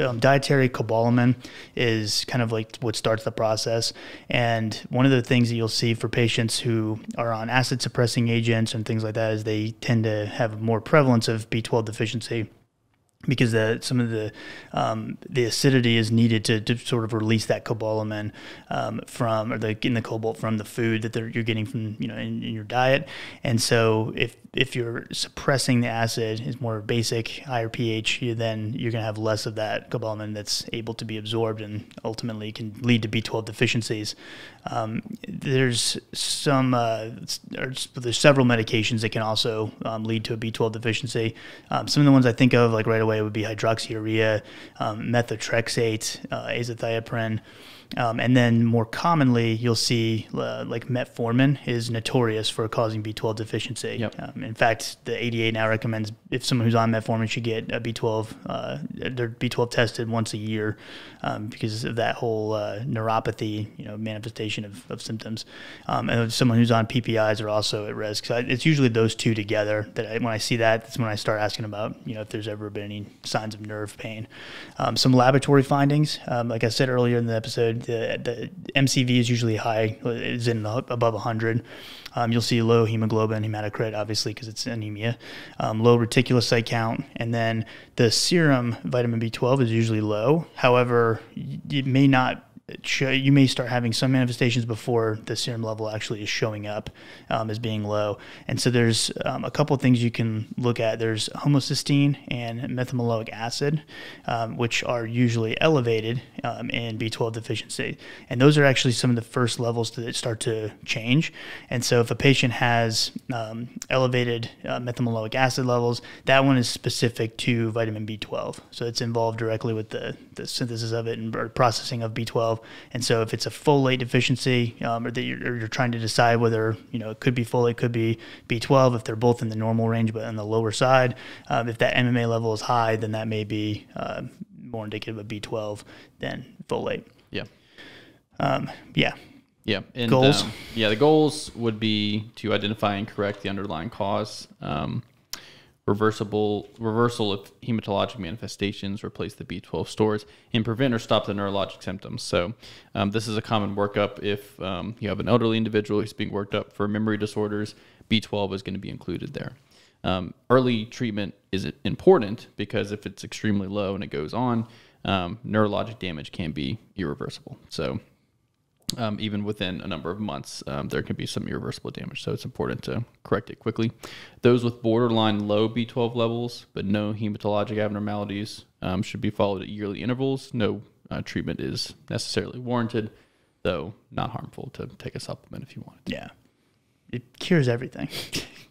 um, dietary cobalamin is kind of like what starts the process. And one of the things that you'll see for patients who are on acid suppressing agents and things like that is they tend to have more prevalence of B12 deficiency because the, some of the um, the acidity is needed to, to sort of release that cobalamin um, from or the in the cobalt from the food that you're getting from you know in, in, your diet, and so if if you're suppressing the acid is more basic higher pH, you, then you're going to have less of that cobalamin that's able to be absorbed and ultimately can lead to B12 deficiencies. Um, there's some uh, there's several medications that can also um, lead to a B12 deficiency. Um, some of the ones I think of like right away would be hydroxyurea, um, methotrexate, uh, azathioprine. Um, and then more commonly, you'll see uh, like metformin is notorious for causing B12 deficiency. Yep. Um, in fact, the ADA now recommends if someone who's on metformin should get a B12, uh, their B12 tested once a year um, because of that whole uh, neuropathy, you know, manifestation of, of symptoms. Um, and someone who's on PPIs are also at risk. So it's usually those two together that I, when I see that, that's when I start asking about, you know, if there's ever been any signs of nerve pain. Um, some laboratory findings, um, like I said earlier in the episode the, the MCV is usually high, is in the, above 100. Um, you'll see low hemoglobin, hematocrit, obviously, because it's anemia, um, low reticulocyte count, and then the serum vitamin B12 is usually low. However, it may not you may start having some manifestations before the serum level actually is showing up um, as being low. And so there's um, a couple of things you can look at. There's homocysteine and methylmalonic acid, um, which are usually elevated um, in B12 deficiency. And those are actually some of the first levels that start to change. And so if a patient has um, elevated uh, methylmalonic acid levels, that one is specific to vitamin B12. So it's involved directly with the, the synthesis of it and processing of B12 and so if it's a folate deficiency, um, or that you're, you're, trying to decide whether you know it could be folate, could be B12, if they're both in the normal range but on the lower side, um, if that MMA level is high, then that may be uh, more indicative of B12 than folate. Yeah. Um, yeah. Yeah. And, goals. Um, yeah, the goals would be to identify and correct the underlying cause. Um, reversible reversal of hematologic manifestations, replace the B12 stores, and prevent or stop the neurologic symptoms. So, um, this is a common workup if um, you have an elderly individual who's being worked up for memory disorders. B12 is going to be included there. Um, early treatment is important because if it's extremely low and it goes on, um, neurologic damage can be irreversible. So, um, even within a number of months, um, there can be some irreversible damage. So it's important to correct it quickly. Those with borderline low B12 levels but no hematologic abnormalities um, should be followed at yearly intervals. No uh, treatment is necessarily warranted, though not harmful to take a supplement if you want. Yeah, it cures everything. <laughs>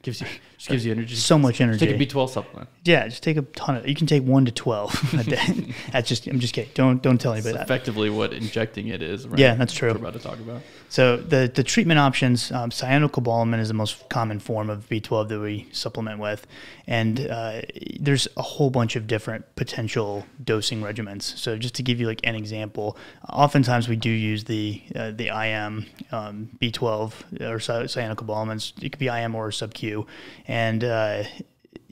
gives you just gives you energy. So much energy. Take a B12 supplement. Yeah, just take a ton of. You can take one to twelve <laughs> a day. that's just. I'm just kidding. Don't don't tell anybody that's that. Effectively, what injecting it is. Right? Yeah, that's true. we're about to talk about. So the the treatment options, um, cyanocobalamin is the most common form of B12 that we supplement with, and uh, there's a whole bunch of different potential dosing regimens. So just to give you like an example, oftentimes we do use the uh, the IM um, B12 or It could be IM or sub Q, and uh,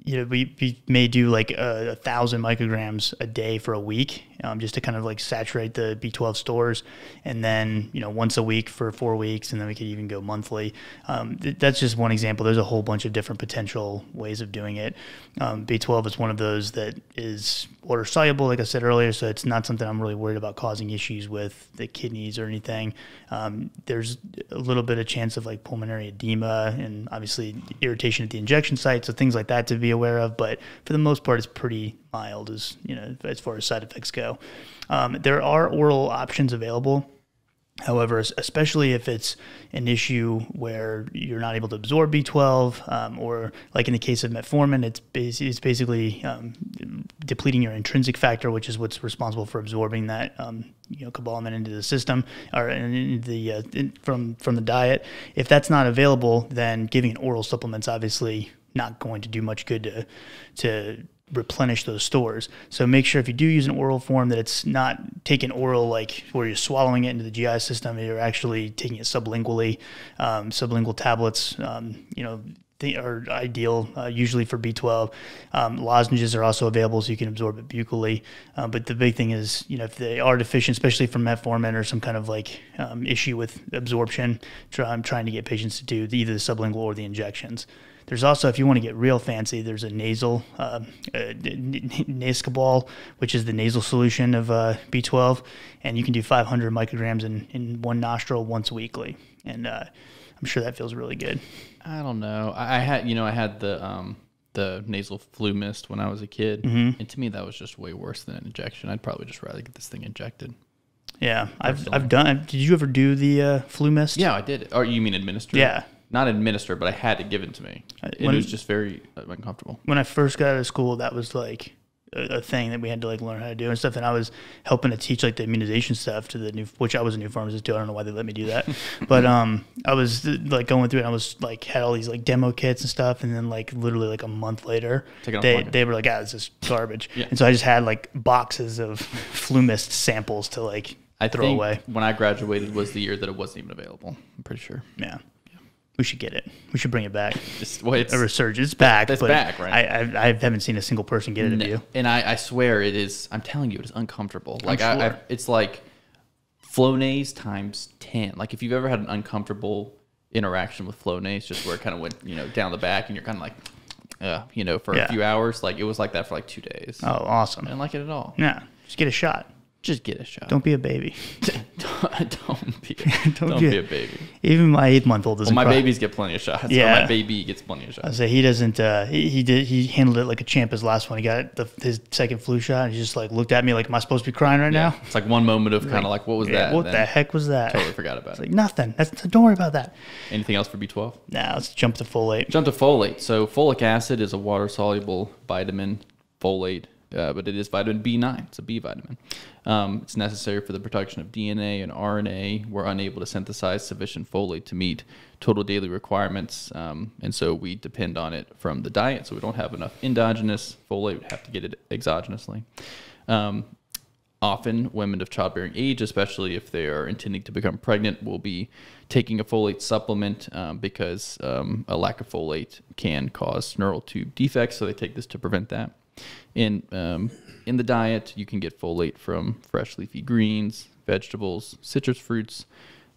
you know, we, we may do like a, a, thousand micrograms a day for a week, um, just to kind of like saturate the B12 stores, and then you know once a week for four weeks, and then we could even go monthly. Um, th- that's just one example. There's a whole bunch of different potential ways of doing it. Um, B12 is one of those that is water soluble, like I said earlier, so it's not something I'm really worried about causing issues with the kidneys or anything. Um, there's a little bit of chance of like pulmonary edema and obviously irritation at the injection site, so things like that to be aware of. But for the most part, it's pretty mild as you know as far as side effects go. Um, there are oral options available. However, especially if it's an issue where you're not able to absorb B12, um, or like in the case of metformin, it's, it's basically um, depleting your intrinsic factor, which is what's responsible for absorbing that um, you know cobalamin into the system or in the uh, in, from from the diet. If that's not available, then giving an oral supplement's obviously not going to do much good to to replenish those stores. So make sure if you do use an oral form that it's not taking oral like where you're swallowing it into the GI system. You're actually taking it sublingually. Um, sublingual tablets, um, you know, they are ideal uh, usually for B12. Um, lozenges are also available so you can absorb it buccally. Um, but the big thing is, you know, if they are deficient, especially from metformin or some kind of like um, issue with absorption, try, I'm trying to get patients to do the, either the sublingual or the injections. There's also, if you want to get real fancy, there's a nasal uh, uh, Nascobal, which is the nasal solution of uh, B12, and you can do 500 micrograms in, in one nostril once weekly, and uh, I'm sure that feels really good. I don't know. I, I had, you know, I had the um, the nasal flu mist when I was a kid, Mm-hmm. and to me that was just way worse than an injection. I'd probably just rather get this thing injected. Yeah, I've I've done. Did you ever do the uh, flu mist? Yeah, I did. Or you mean administer? Yeah. Not administer, but I had it given to me. And when- it was just very uh, uncomfortable. when I first got out of school, that was like a, a thing that we had to like learn how to do and stuff. And I was helping to teach like the immunization stuff to the new, which I was a new pharmacist too. I don't know why they let me do that, <laughs> but um, I was like going through it. and I was like had all these like demo kits and stuff, and then like literally like a month later, Take it off they they were like, ah, this is garbage. Yeah. And so I just had like boxes of <laughs> flu mist samples to like I throw think away. when I graduated was the year that it wasn't even available. I'm pretty sure. Yeah. We should get it. We should bring it back. Just, well, it's, A resurgence. It's back. It's but back, right? I, I, I haven't seen a single person get it No. you. And I, I swear it is. I'm telling you, it is uncomfortable. Like I, I, sure. it's like Flonase times ten. Like if you've ever had an uncomfortable interaction with Flonase, just where it kind of went, you know, down the back, and you're kind of like, uh, you know, for Yeah. a few hours. Like it was like that for like two days. Oh, awesome. I didn't like it at all. Yeah, just get a shot. Just get a shot. Don't be a baby. <laughs> don't, <laughs> don't be, a, <laughs> Don't don't, be be, a- a baby. Even my eight month old doesn't my cry. babies get plenty of shots. Yeah, my baby gets plenty of shots. I say he doesn't. Uh, he, he did. He handled it like a champ. His last one, he got the, his second flu shot. And he just like looked at me like, "Am I supposed to be crying right Yeah. now?" It's like one moment of kind of like, what was Yeah, that? what the heck was that? Totally forgot about It's it. like nothing. That's don't worry about that. Anything else for B12? Now let's jump to folate. Jump to folate. So folic acid is a water soluble vitamin, folate, uh, but it is vitamin B9. It's a B vitamin. Um, it's necessary for the production of DNA and RNA. We're unable to synthesize sufficient folate to meet total daily requirements, um, and so we depend on it from the diet. So we don't have enough endogenous folate. We have to get it exogenously. Um, often women of childbearing age, especially if they are intending to become pregnant, will be taking a folate supplement um, because um, a lack of folate can cause neural tube defects. So they take this to prevent that. In um, in the diet, you can get folate from fresh leafy greens, vegetables, citrus fruits,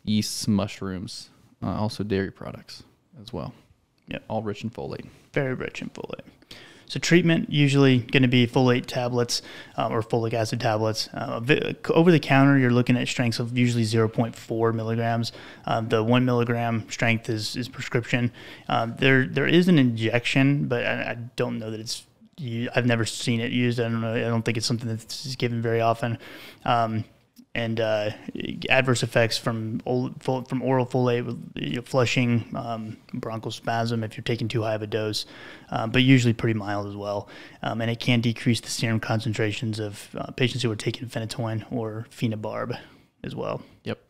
yeasts, mushrooms, uh, also dairy products as well. Yep. all rich in folate. Very rich in folate. So treatment usually going to be folate tablets um, or folic acid tablets. Uh, over the counter, you're looking at strengths of usually 0.4 milligrams. Um, the one milligram strength is, is prescription. Um, there there is an injection, but I, I don't know that it's. U- I've never seen it used. I don't know. I don't think it's something that's given very often. Um, and uh, adverse effects from ol- fol- from oral folate, you know, flushing, um, bronchospasm if you're taking too high of a dose, um, but usually pretty mild as well. Um, and it can decrease the serum concentrations of uh, patients who are taking phenytoin or phenobarb as well. Yep.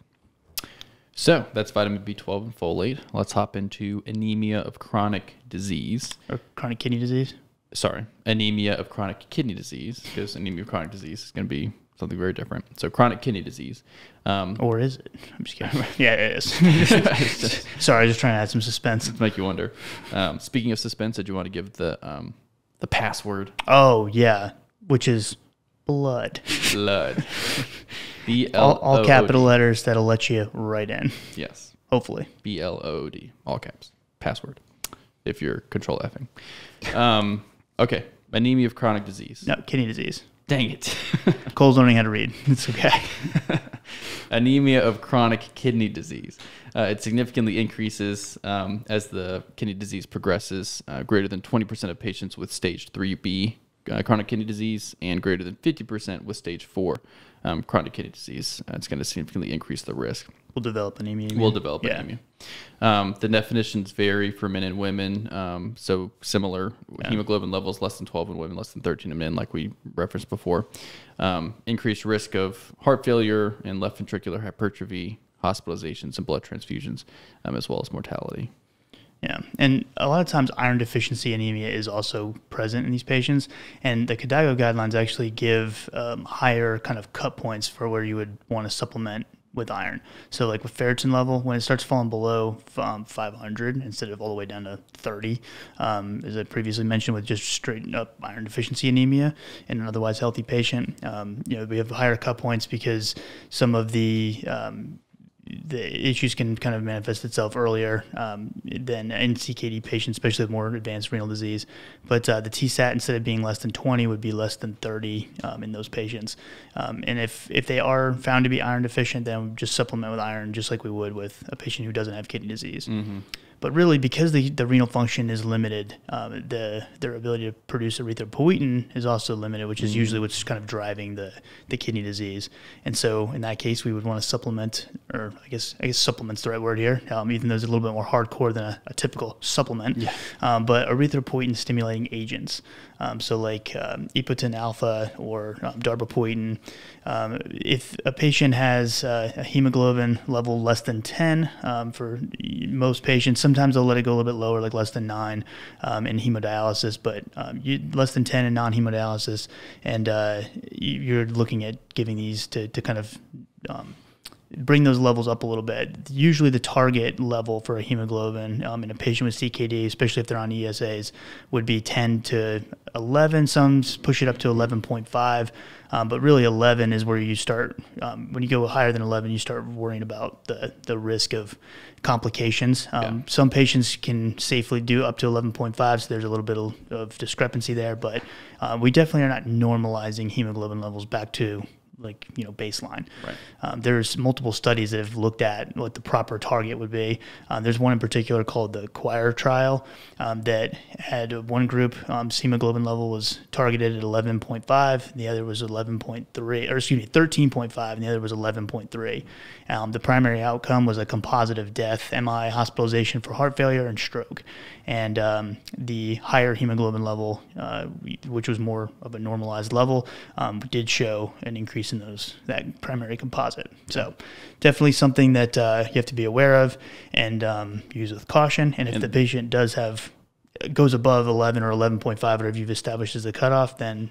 So that's vitamin B12 and folate. Let's hop into anemia of chronic disease. Or chronic kidney disease. Sorry, anemia of chronic kidney disease, because anemia of chronic disease is going to be something very different. So chronic kidney disease. Um, Or is it? I'm just kidding. <laughs> yeah, it is. <laughs> Sorry, I was just trying to add some suspense. to make you wonder. Um, speaking of suspense, did you want to give the um, the password? Oh, yeah, which is blood. Blood. <laughs> B All, all capital letters that'll let you right in, Yes. hopefully. B L O D. All caps. Password. If you're control effing. Um, okay. Anemia of chronic disease. No, kidney disease. Dang it. <laughs> Cole's learning how to read. It's okay. <laughs> anemia of chronic kidney disease. Uh, it significantly increases um, as the kidney disease progresses. Uh, greater than 20% of patients with stage 3B uh, chronic kidney disease and greater than 50% with stage 4 um, chronic kidney disease. Uh, it's going to significantly increase the risk. We'll develop anemia. Will develop Yeah. anemia. Um, the definitions vary for men and women. Um, so similar hemoglobin levels less than 12 in women, less than 13 in men, like we referenced before. Um, increased risk of heart failure and left ventricular hypertrophy, hospitalizations, and blood transfusions, um, as well as mortality. Yeah, and a lot of times iron deficiency anemia is also present in these patients, and the KDIGO guidelines actually give um, higher kind of cut points for where you would want to supplement with iron. So like with ferritin level, when it starts falling below um, 500 instead of all the way down to 30, um, as I previously mentioned, with just straight up iron deficiency anemia in an otherwise healthy patient, um, you know we have higher cut points because some of the um, the issues can kind of manifest itself earlier um, than in CKD patients, especially with more advanced renal disease. But uh, the TSAT, instead of being less than 20, would be less than 30 um, in those patients. Um, and if, if they are found to be iron deficient, then just supplement with iron, just like we would with a patient who doesn't have kidney disease. Mm-hmm. But really, because the, the renal function is limited, um, the their ability to produce erythropoietin is also limited, which is mm-hmm. usually what's kind of driving the, the kidney disease. And so, in that case, we would want to supplement, or I guess I guess supplement's the right word here, um, even though it's a little bit more hardcore than a, a typical supplement. Yeah. Um, but erythropoietin stimulating agents, um, so like um, epoetin alpha or um, darbepoetin. Um, if a patient has uh, a hemoglobin level less than 10 um, for most patients, sometimes they'll let it go a little bit lower, like less than 9 um, in hemodialysis, but you, less than 10 in non hemodialysis. And uh, you're looking at giving these to, to kind of bring those levels up a little bit. Usually, the target level for a hemoglobin um, in a patient with CKD, especially if they're on ESAs, would be 10 to 11. Some push it up to 11.5, um, but really 11 is where you start. Um, when you go higher than 11, you start worrying about the the risk of complications. Um, yeah. Some patients can safely do up to 11.5, so there's a little bit of, of discrepancy there, but uh, we definitely are not normalizing hemoglobin levels back to like you know baseline. Right. Um, there's multiple studies that have looked at what the proper target would be. Um, there's one in particular called the Choir trial um, that had one group um, hemoglobin level was targeted at 11.5, the other was 11.3, or excuse me, 13.5, and the other was 11.3. Um, the primary outcome was a composite of death, MI, hospitalization for heart failure, and stroke. And um, the higher hemoglobin level, uh, which was more of a normalized level, did show an increase increase in those that primary composite. So definitely something that uh, you have to be aware of and um, use with caution. And if and the patient does have goes above 11 or 11.5, whatever you've established as the cutoff, then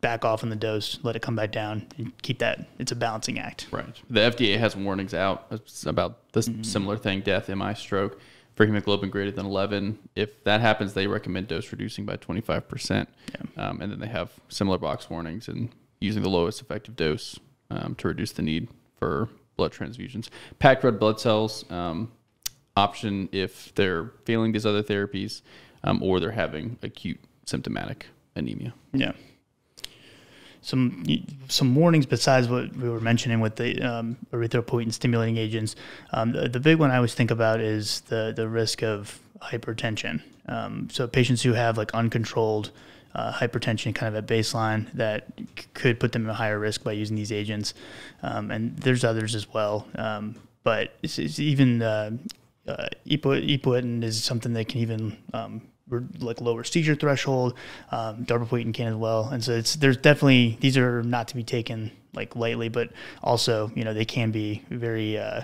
back off on the dose, let it come back down, and keep that. It's a balancing act. Right. The FDA has warnings out about this mm-hmm. similar thing: death, MI, stroke for hemoglobin greater than 11. If that happens, they recommend dose reducing by 25%. Yeah. Um, and then they have similar box warnings and using the lowest effective dose um, to reduce the need for blood transfusions. Packed red blood cells um, option if they're failing these other therapies um, or they're having acute symptomatic anemia. Yeah. Some some warnings besides what we were mentioning with the um, erythropoietin stimulating agents. Um, the, the, big one I always think about is the the risk of hypertension. Um, so patients who have like uncontrolled uh, hypertension kind of at baseline that could put them at higher risk by using these agents. Um, and there's others as well. Um, but it's, it's even uh, uh, epoetin is something that can even um, like lower seizure threshold. Um, darbepoetin can as well. And so it's there's definitely these are not to be taken like lightly, but also you know they can be very uh,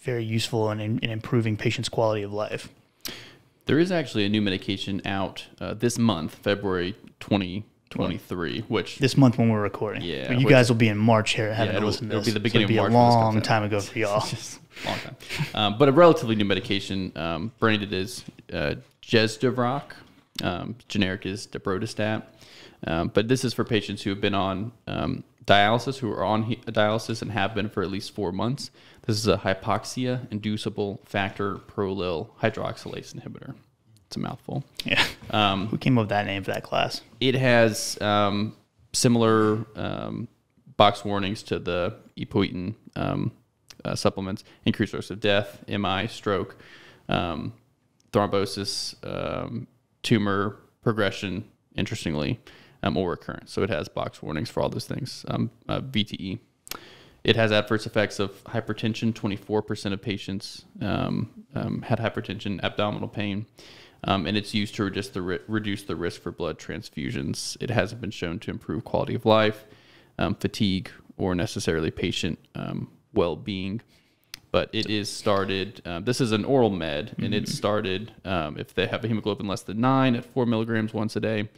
very useful in, in improving patients' quality of life. There is actually a new medication out uh, this month, February 2023, which this month when we're recording. Yeah, you guys will be in March here. Yeah, it'll, it'll be the beginning so it'll be a long time ago for <laughs> y'all. long time, um, but a relatively new medication, um, branded as uh, Jesduvroq. Um, generic is daprodustat. Um, but this is for patients who have been on um, dialysis, who are on he- dialysis and have been for at least four months. This is a hypoxia inducible factor prolyl hydroxylase inhibitor. It's a mouthful. Yeah. Um, Who came up with that name for that class? It has um, similar um, box warnings to the epoetin um, uh, supplements: increased risk of death, MI, stroke, um, thrombosis, um, tumor progression. Interestingly, or recurrence. So it has box warnings for all those things. Uh, VTE. It has adverse effects of hypertension. 24% of patients um, um, had hypertension, abdominal pain, um, and it's used to reduce the, ri- reduce the risk for blood transfusions. It hasn't been shown to improve quality of life, um, fatigue, or necessarily patient um, well being. but it is started. Um, this is an oral med, and it's started um, if they have a hemoglobin less than nine at four milligrams once a day,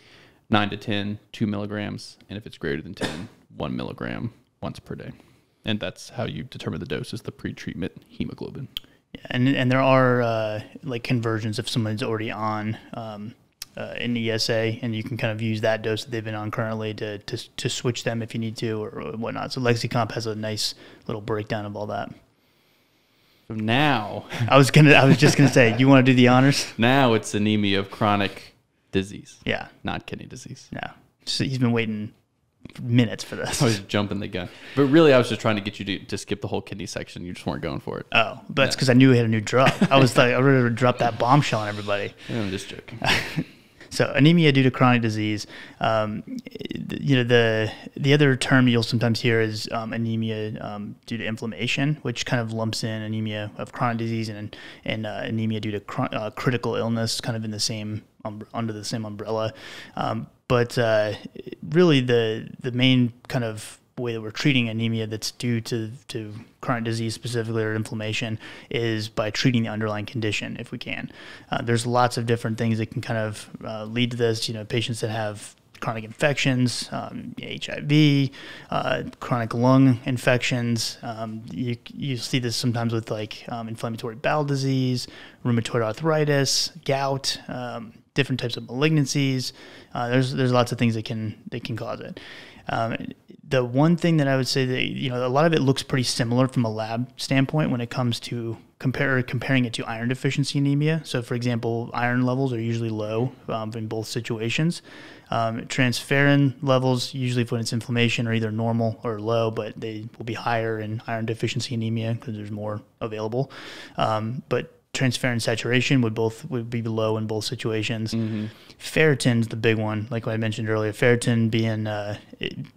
nine to 10, two milligrams, and if it's greater than 10, one milligram once per day. And that's how you determine the dose is the pre-treatment hemoglobin. and and there are uh, like conversions if someone's already on um, uh, an ESA, and you can kind of use that dose that they've been on currently to to, to switch them if you need to or, or whatnot. So LexiComp has a nice little breakdown of all that. So now, <laughs> I was gonna, I was just gonna say, you want to do the honors? now it's anemia of chronic disease, Yeah, not kidney disease. Yeah, So he's been waiting minutes for this. <laughs> I was jumping the gun, but really, I was just trying to get you to, to skip the whole kidney section. You just weren't going for it. Oh, but that's because I knew we had a new drug. I was like, I ready to drop that bombshell on everybody. <laughs> I'm just joking. <laughs> So anemia due to chronic disease. Um, you know the the other term you'll sometimes hear is um, anemia um, due to inflammation, which kind of lumps in anemia of chronic disease and and uh, anemia due to uh, critical illness, kind of in the same um, under the same umbrella. Um, but uh, really, the the main kind of way that we're treating anemia that's due to, to chronic disease specifically or inflammation is by treating the underlying condition if we can. Uh, there's lots of different things that can kind of uh, lead to this. You know, patients that have chronic infections, um, HIV, uh, chronic lung infections. Um, you, you see this sometimes with like um, inflammatory bowel disease, rheumatoid arthritis, gout, um, different types of malignancies. Uh, there's there's lots of things that can that can cause it. Um, the one thing that I would say that you know a lot of it looks pretty similar from a lab standpoint when it comes to compare comparing it to iron deficiency anemia. So, for example, iron levels are usually low um, in both situations. Um, transferrin levels usually when it's inflammation are either normal or low, but they will be higher in iron deficiency anemia because there's more available. Um, but transferrin saturation would both would be low in both situations. Mm-hmm. Ferritin's the big one, like I mentioned earlier. Ferritin being uh,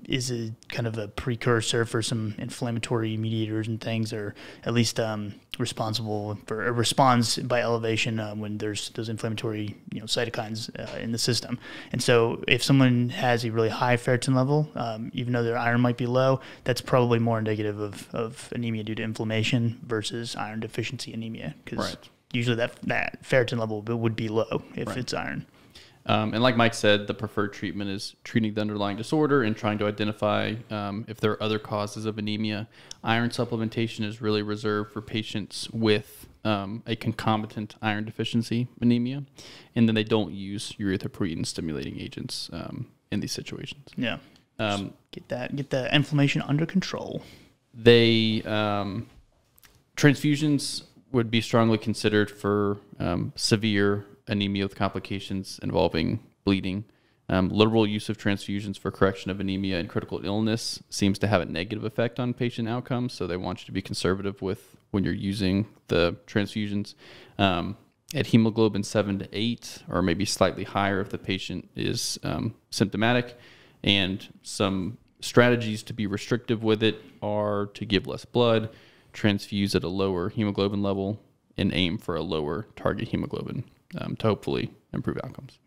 is a kind of a precursor for some inflammatory mediators and things, or at least um, responsible for or responds by elevation uh, when there's those inflammatory you know cytokines uh, in the system. And so, if someone has a really high ferritin level, um, even though their iron might be low, that's probably more indicative of, of anemia due to inflammation versus iron deficiency anemia because Right. usually that that ferritin level would be low if Right. it's iron. Um, and like Mike said, the preferred treatment is treating the underlying disorder and trying to identify um, if there are other causes of anemia. Iron supplementation is really reserved for patients with um, a concomitant iron deficiency anemia, and then they don't use erythropoietin stimulating agents um, in these situations. Yeah. Um, Get that get the inflammation under control. they um, transfusions would be strongly considered for um, severe anemia with complications involving bleeding. Um, liberal use of transfusions for correction of anemia and critical illness seems to have a negative effect on patient outcomes. So they want you to be conservative with when you're using the transfusions. Um, at hemoglobin seven to eight, or maybe slightly higher if the patient is um, symptomatic, and some strategies to be restrictive with it are to give less blood, transfuse at a lower hemoglobin level, and aim for a lower target hemoglobin um, to hopefully improve outcomes.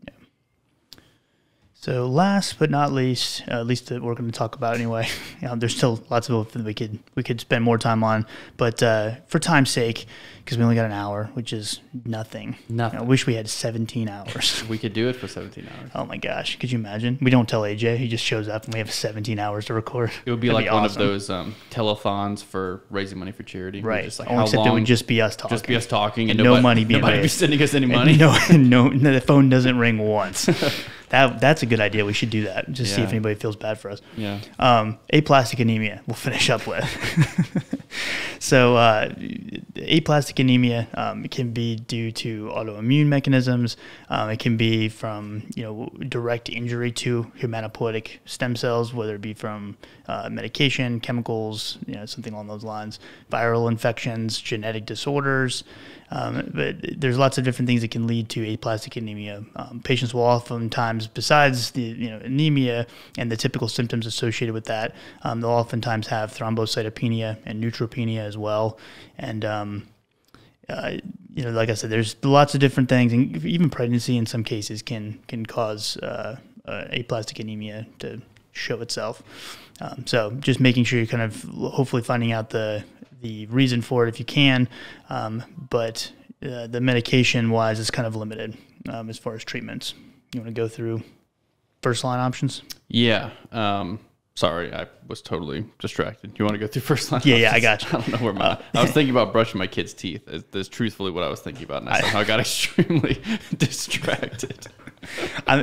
So last but not least, uh, at least that we're going to talk about anyway. <laughs> You know, there's still lots of stuff that we could we could spend more time on, but uh, for time's sake, because we only got an hour, which is nothing. Nothing. I wish we had 17 hours. <laughs> We could do it for 17 hours. oh my gosh, could you imagine? We don't tell AJ; he just shows up, and we have 17 hours to record. It would be That'd like one of those um, telethons for raising money for charity. right? Just like Only how except it long would just be us talking. just be us talking and, And no money being nobody be sending us any And money. No, <laughs> no, no, the phone doesn't ring once. that that's a good idea. We should do that. Just see if anybody feels bad for us. Yeah. Um, aplastic anemia. We'll finish up with. <laughs> so, uh, aplastic anemia um, can be due to autoimmune mechanisms. Um, it can be from you know direct injury to hematopoietic stem cells, whether it be from uh, medication, chemicals, you know something along those lines, viral infections, genetic disorders. Um, but there's lots of different things that can lead to aplastic anemia. Um, patients will oftentimes, besides the you know anemia and the typical symptoms associated with that, um, they'll oftentimes have thrombocytopenia and neutropenia as well. And um, uh, you know, like I said, there's lots of different things, and even pregnancy in some cases can can cause uh, uh, aplastic anemia to show itself. Um, so just making sure you're kind of hopefully finding out the the reason for it if you can, um, but uh, the medication wise is kind of limited um, as far as treatments. You want to go through first line options? Yeah. Um, sorry, I was totally distracted. You want to go through first line? Yeah, yeah, I got you. <laughs> I don't know where my. I was thinking about brushing my kid's teeth. That's truthfully what I was thinking about, and I somehow got <laughs> extremely distracted. I,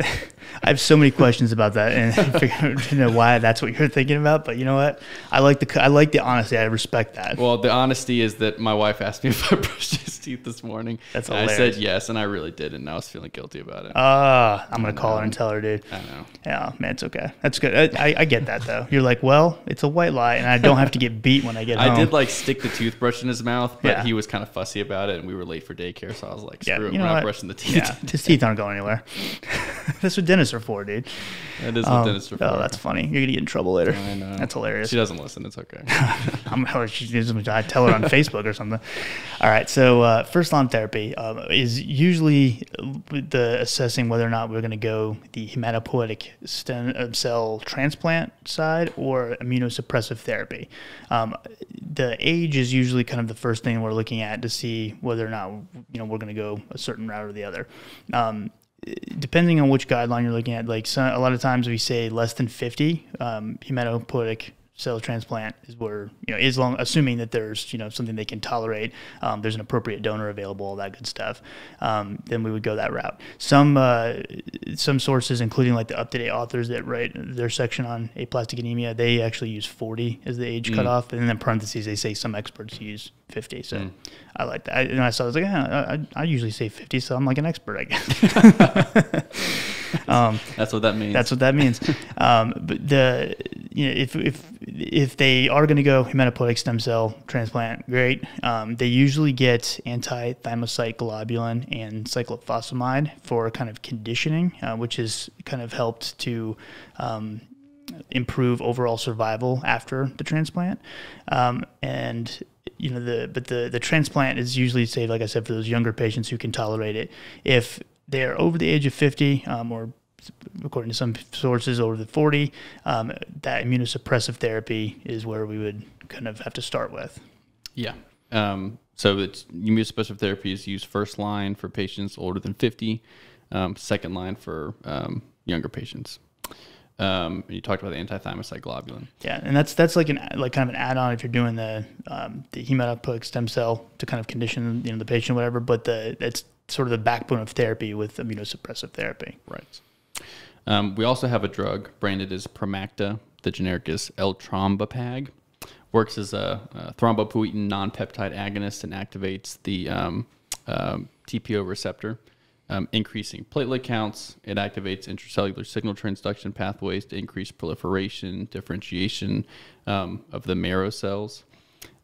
I have so many questions about that, and <laughs> I figured, you know why that's what you're thinking about. But you know what? I like the I like the honesty. I respect that. Well, the honesty is that my wife asked me <laughs> if I brushed his teeth this morning. That's and I said yes, and I really did, and I was feeling guilty about it. Ah, I'm gonna call her and tell her, dude. I know. Yeah, man, it's okay. That's good. I, I, I get that though. You're like, well, it's a white lie, and I don't have to get <laughs> beat when I get home. I did like stick the toothbrush in his mouth, but Yeah. he was kind of fussy about it, and we were late for daycare, so I was like, Yeah, "Screw it, we're not what? brushing the teeth." Yeah, his teeth aren't going anywhere. <laughs> that's what dentists are for, dude. that is what Um, dentists are for. oh, that's funny. You're gonna get in trouble later. I know. That's hilarious. She doesn't listen. It's okay. <laughs> I'm I tell her on <laughs> Facebook or something. All right, so uh, first line therapy um, is usually the assessing whether or not we're going to go the hematopoietic stem uh, cell transplant side or immunosuppressive therapy. Um, the age is usually kind of the first thing we're looking at to see whether or not you know we're going to go a certain route or the other. Um, depending on which guideline you're looking at, like a lot of times we say less than 50 um, hematopoietic cell transplant is where you know as long assuming that there's you know something they can tolerate, um, there's an appropriate donor available, all that good stuff. Um, then we would go that route. Some uh, some sources, including like the up to date authors that write their section on aplastic anemia, they actually use 40 as the age cutoff, and then in parentheses they say some experts use 50. So I like that. I, and I saw I was like, yeah, I, I usually say 50, so I'm like an expert, I guess. <laughs> um, That's what that means. that's what that means. <laughs> um, but the you know if if if they are going to go hematopoietic stem cell transplant, great. Um, they usually get anti-thymocyte globulin and cyclophosphamide for kind of conditioning, uh, which has kind of helped to um, improve overall survival after the transplant. Um, and you know the but the the transplant is usually saved, like I said, for those younger patients who can tolerate it. If they're over the age of 50 um, or according to some sources over the 40 um, that immunosuppressive therapy is where we would kind of have to start with Yeah. Um, so it's immunosuppressive therapy is used first line for patients older than 50, um, second line for um, younger patients. Um, you talked about the anti-thymocyte globulin. yeah and that's that's like an like kind of an add-on if you're doing the um, the hematopoietic stem cell to kind of condition you know the patient whatever but the it's sort of the backbone of therapy with immunosuppressive therapy Right. Um, we also have a drug branded as Promacta. The generic is eltrombopag. Works as a, a thrombopoietin non-peptide agonist and activates the um, um, TPO receptor, um, increasing platelet counts. It activates intracellular signal transduction pathways to increase proliferation, differentiation um, of the marrow cells.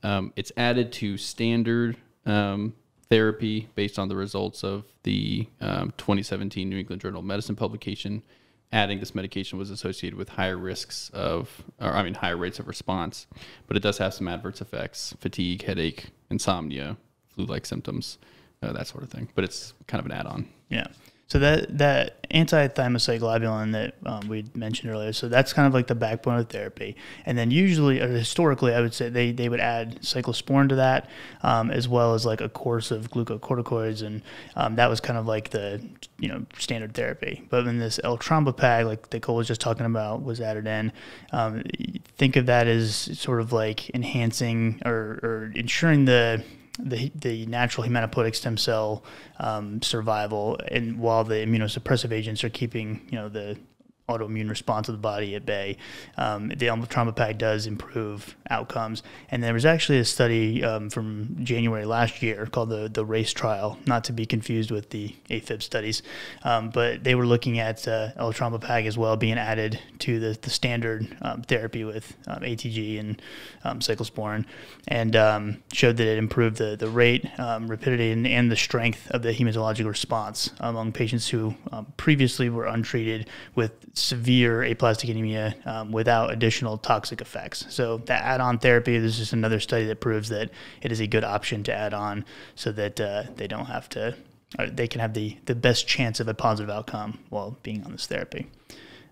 Um, it's added to standard um, therapy based on the results of the um, 2017 New England Journal of Medicine publication. Adding this medication was associated with higher risks of, or I mean, higher rates of response, but it does have some adverse effects fatigue, headache, insomnia, flu like symptoms, uh, that sort of thing. But it's kind of an add on. Yeah. So that that anti-thymocyte globulin that um, we mentioned earlier, so that's kind of like the backbone of therapy. And then usually, or historically, I would say they, they would add cyclosporin to that, um, as well as like a course of glucocorticoids, and um, that was kind of like the you know standard therapy. But when this eltrombopag, like that Cole was just talking about, was added in, um, think of that as sort of like enhancing or, or ensuring the the, the natural hematopoietic stem cell um, survival, and while the immunosuppressive agents are keeping you know the autoimmune response of the body at bay, um, the Trombopag does improve outcomes. And there was actually a study um, from January last year called the the RACE trial, not to be confused with the AFib studies, um, but they were looking at uh, eltrombopag as well being added to the, the standard um, therapy with um, ATG and um, cyclosporin, and showed that it improved the, the rate, rapidity, and, and the strength of the hematologic response among patients who previously were untreated with severe aplastic anemia um, without additional toxic effects. So that add-on therapy, this is another study that proves that it is a good option to add on so that uh, they don't have to, or they can have the, the best chance of a positive outcome while being on this therapy.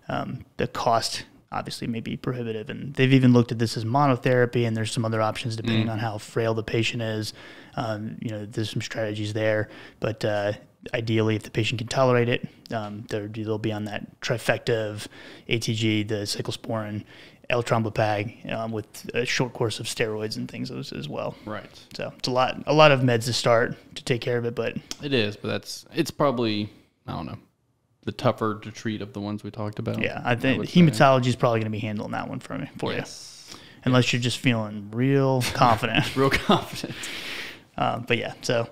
Um, the cost obviously may be prohibitive. And they've even looked at this as monotherapy, and there's some other options depending on how frail the patient is. Um, you know, there's some strategies there, but uh, ideally, if the patient can tolerate it, um, they'll be on that trifecta of ATG, the cyclosporin, eltrombopag, um, with a short course of steroids and things as, as well. Right. So it's a lot, a lot of meds to start to take care of it, but It is, but that's it's probably I don't know the tougher to treat of the ones we talked about. yeah, I think say. hematology is probably going to be handling that one for me for Yes. you, unless you're just feeling real <laughs> confident. Real confident. Um, but yeah, so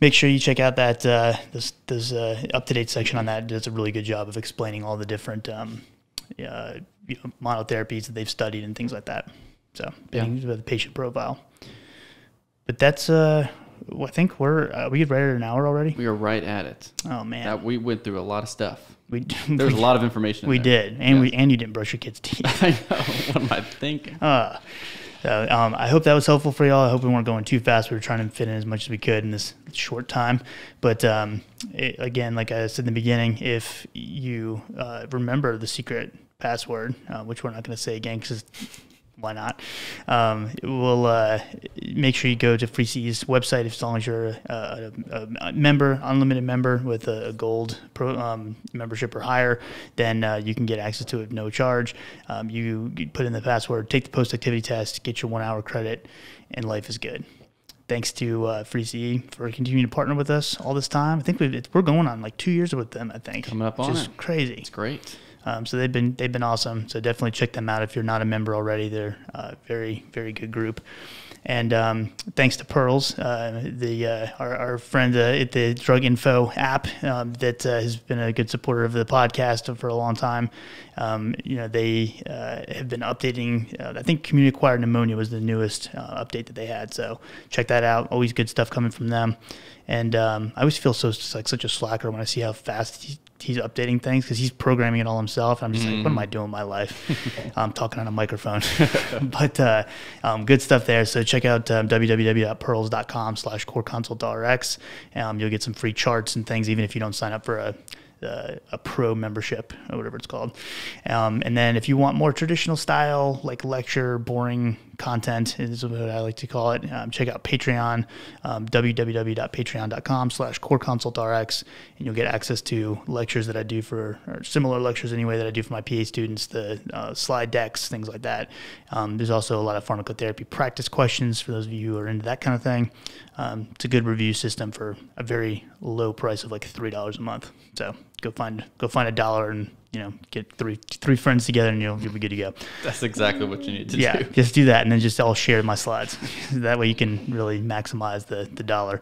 make sure you check out that uh, this this uh, UpToDate section on that. It does a really good job of explaining all the different um, uh, you know, monotherapies that they've studied and things like that. So Yeah. the patient profile. But that's uh, I think we're uh, we right at an hour already. We are right at it. Oh man, That we went through a lot of stuff. we There's a lot of information. in we there. did, and we and you didn't brush your kids' <laughs> teeth. I know. What am I thinking? Uh, so, um, I hope that was helpful for y'all. I hope we weren't going too fast. We were trying to fit in as much as we could in this short time. But um, it, again, like I said in the beginning, if you uh, remember the secret password, uh, which we're not going to say again because why not? Um, we'll uh, make sure you go to FreeCE's website as long as you're a, a, a member, unlimited member with a, gold pro, um, membership or higher. Then uh, you can get access to it at no charge. Um, you, you put in the password, take the post activity test, get your one hour credit, and life is good. Thanks to uh, FreeCE for continuing to partner with us all this time. I think we've, it's, we're going on like two years with them. I think Coming up on is it. crazy. It's great. Um, so they've been they've been awesome. So definitely check them out if you're not a member already. They're uh, very very good group. And um, thanks to Pyrls, uh, the uh, our, our friend uh, at the Drug Info app um, that uh, has been a good supporter of the podcast for a long time. Um, you know they uh, have been updating. I think community acquired pneumonia was the newest update that they had. So check that out. Always good stuff coming from them. And um, I always feel so like such a slacker when I see how fast he's updating things because he's programming it all himself. I'm just like, what am I doing with my life? <laughs> I'm talking on a microphone, <laughs> but uh, um, good stuff there. So check out um, www.pyrls.com slash CorConsult rx. Um, you'll get some free charts and things, even if you don't sign up for a uh, a pro membership or whatever it's called. Um, and then if you want more traditional style, like lecture, boring content is what I like to call it, um, check out Patreon, um, www.patreon.com slash CorConsult and you'll get access to lectures that I do for, or similar lectures anyway that I do for my PA students, the uh, slide decks, things like that. Um, there's also a lot of pharmacotherapy practice questions for those of you who are into that kind of thing. Um, it's a good review system for a very low price of like three dollars a month. So go find go find a dollar and you know get three three friends together and you'll, you'll be good to go. That's exactly what you need to Yeah, do. just do that and then just all share my slides. <laughs> that way you can really maximize the the dollar.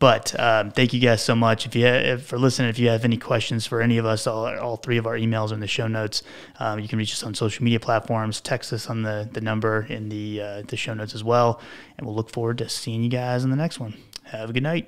But um, thank you guys so much. If you for listening, if you have any questions for any of us, all, all three of our emails are in the show notes. Um, you can reach us on social media platforms. Text us on the the number in the uh, the show notes as well. And we'll look forward to seeing you guys in the next one. Have a good night.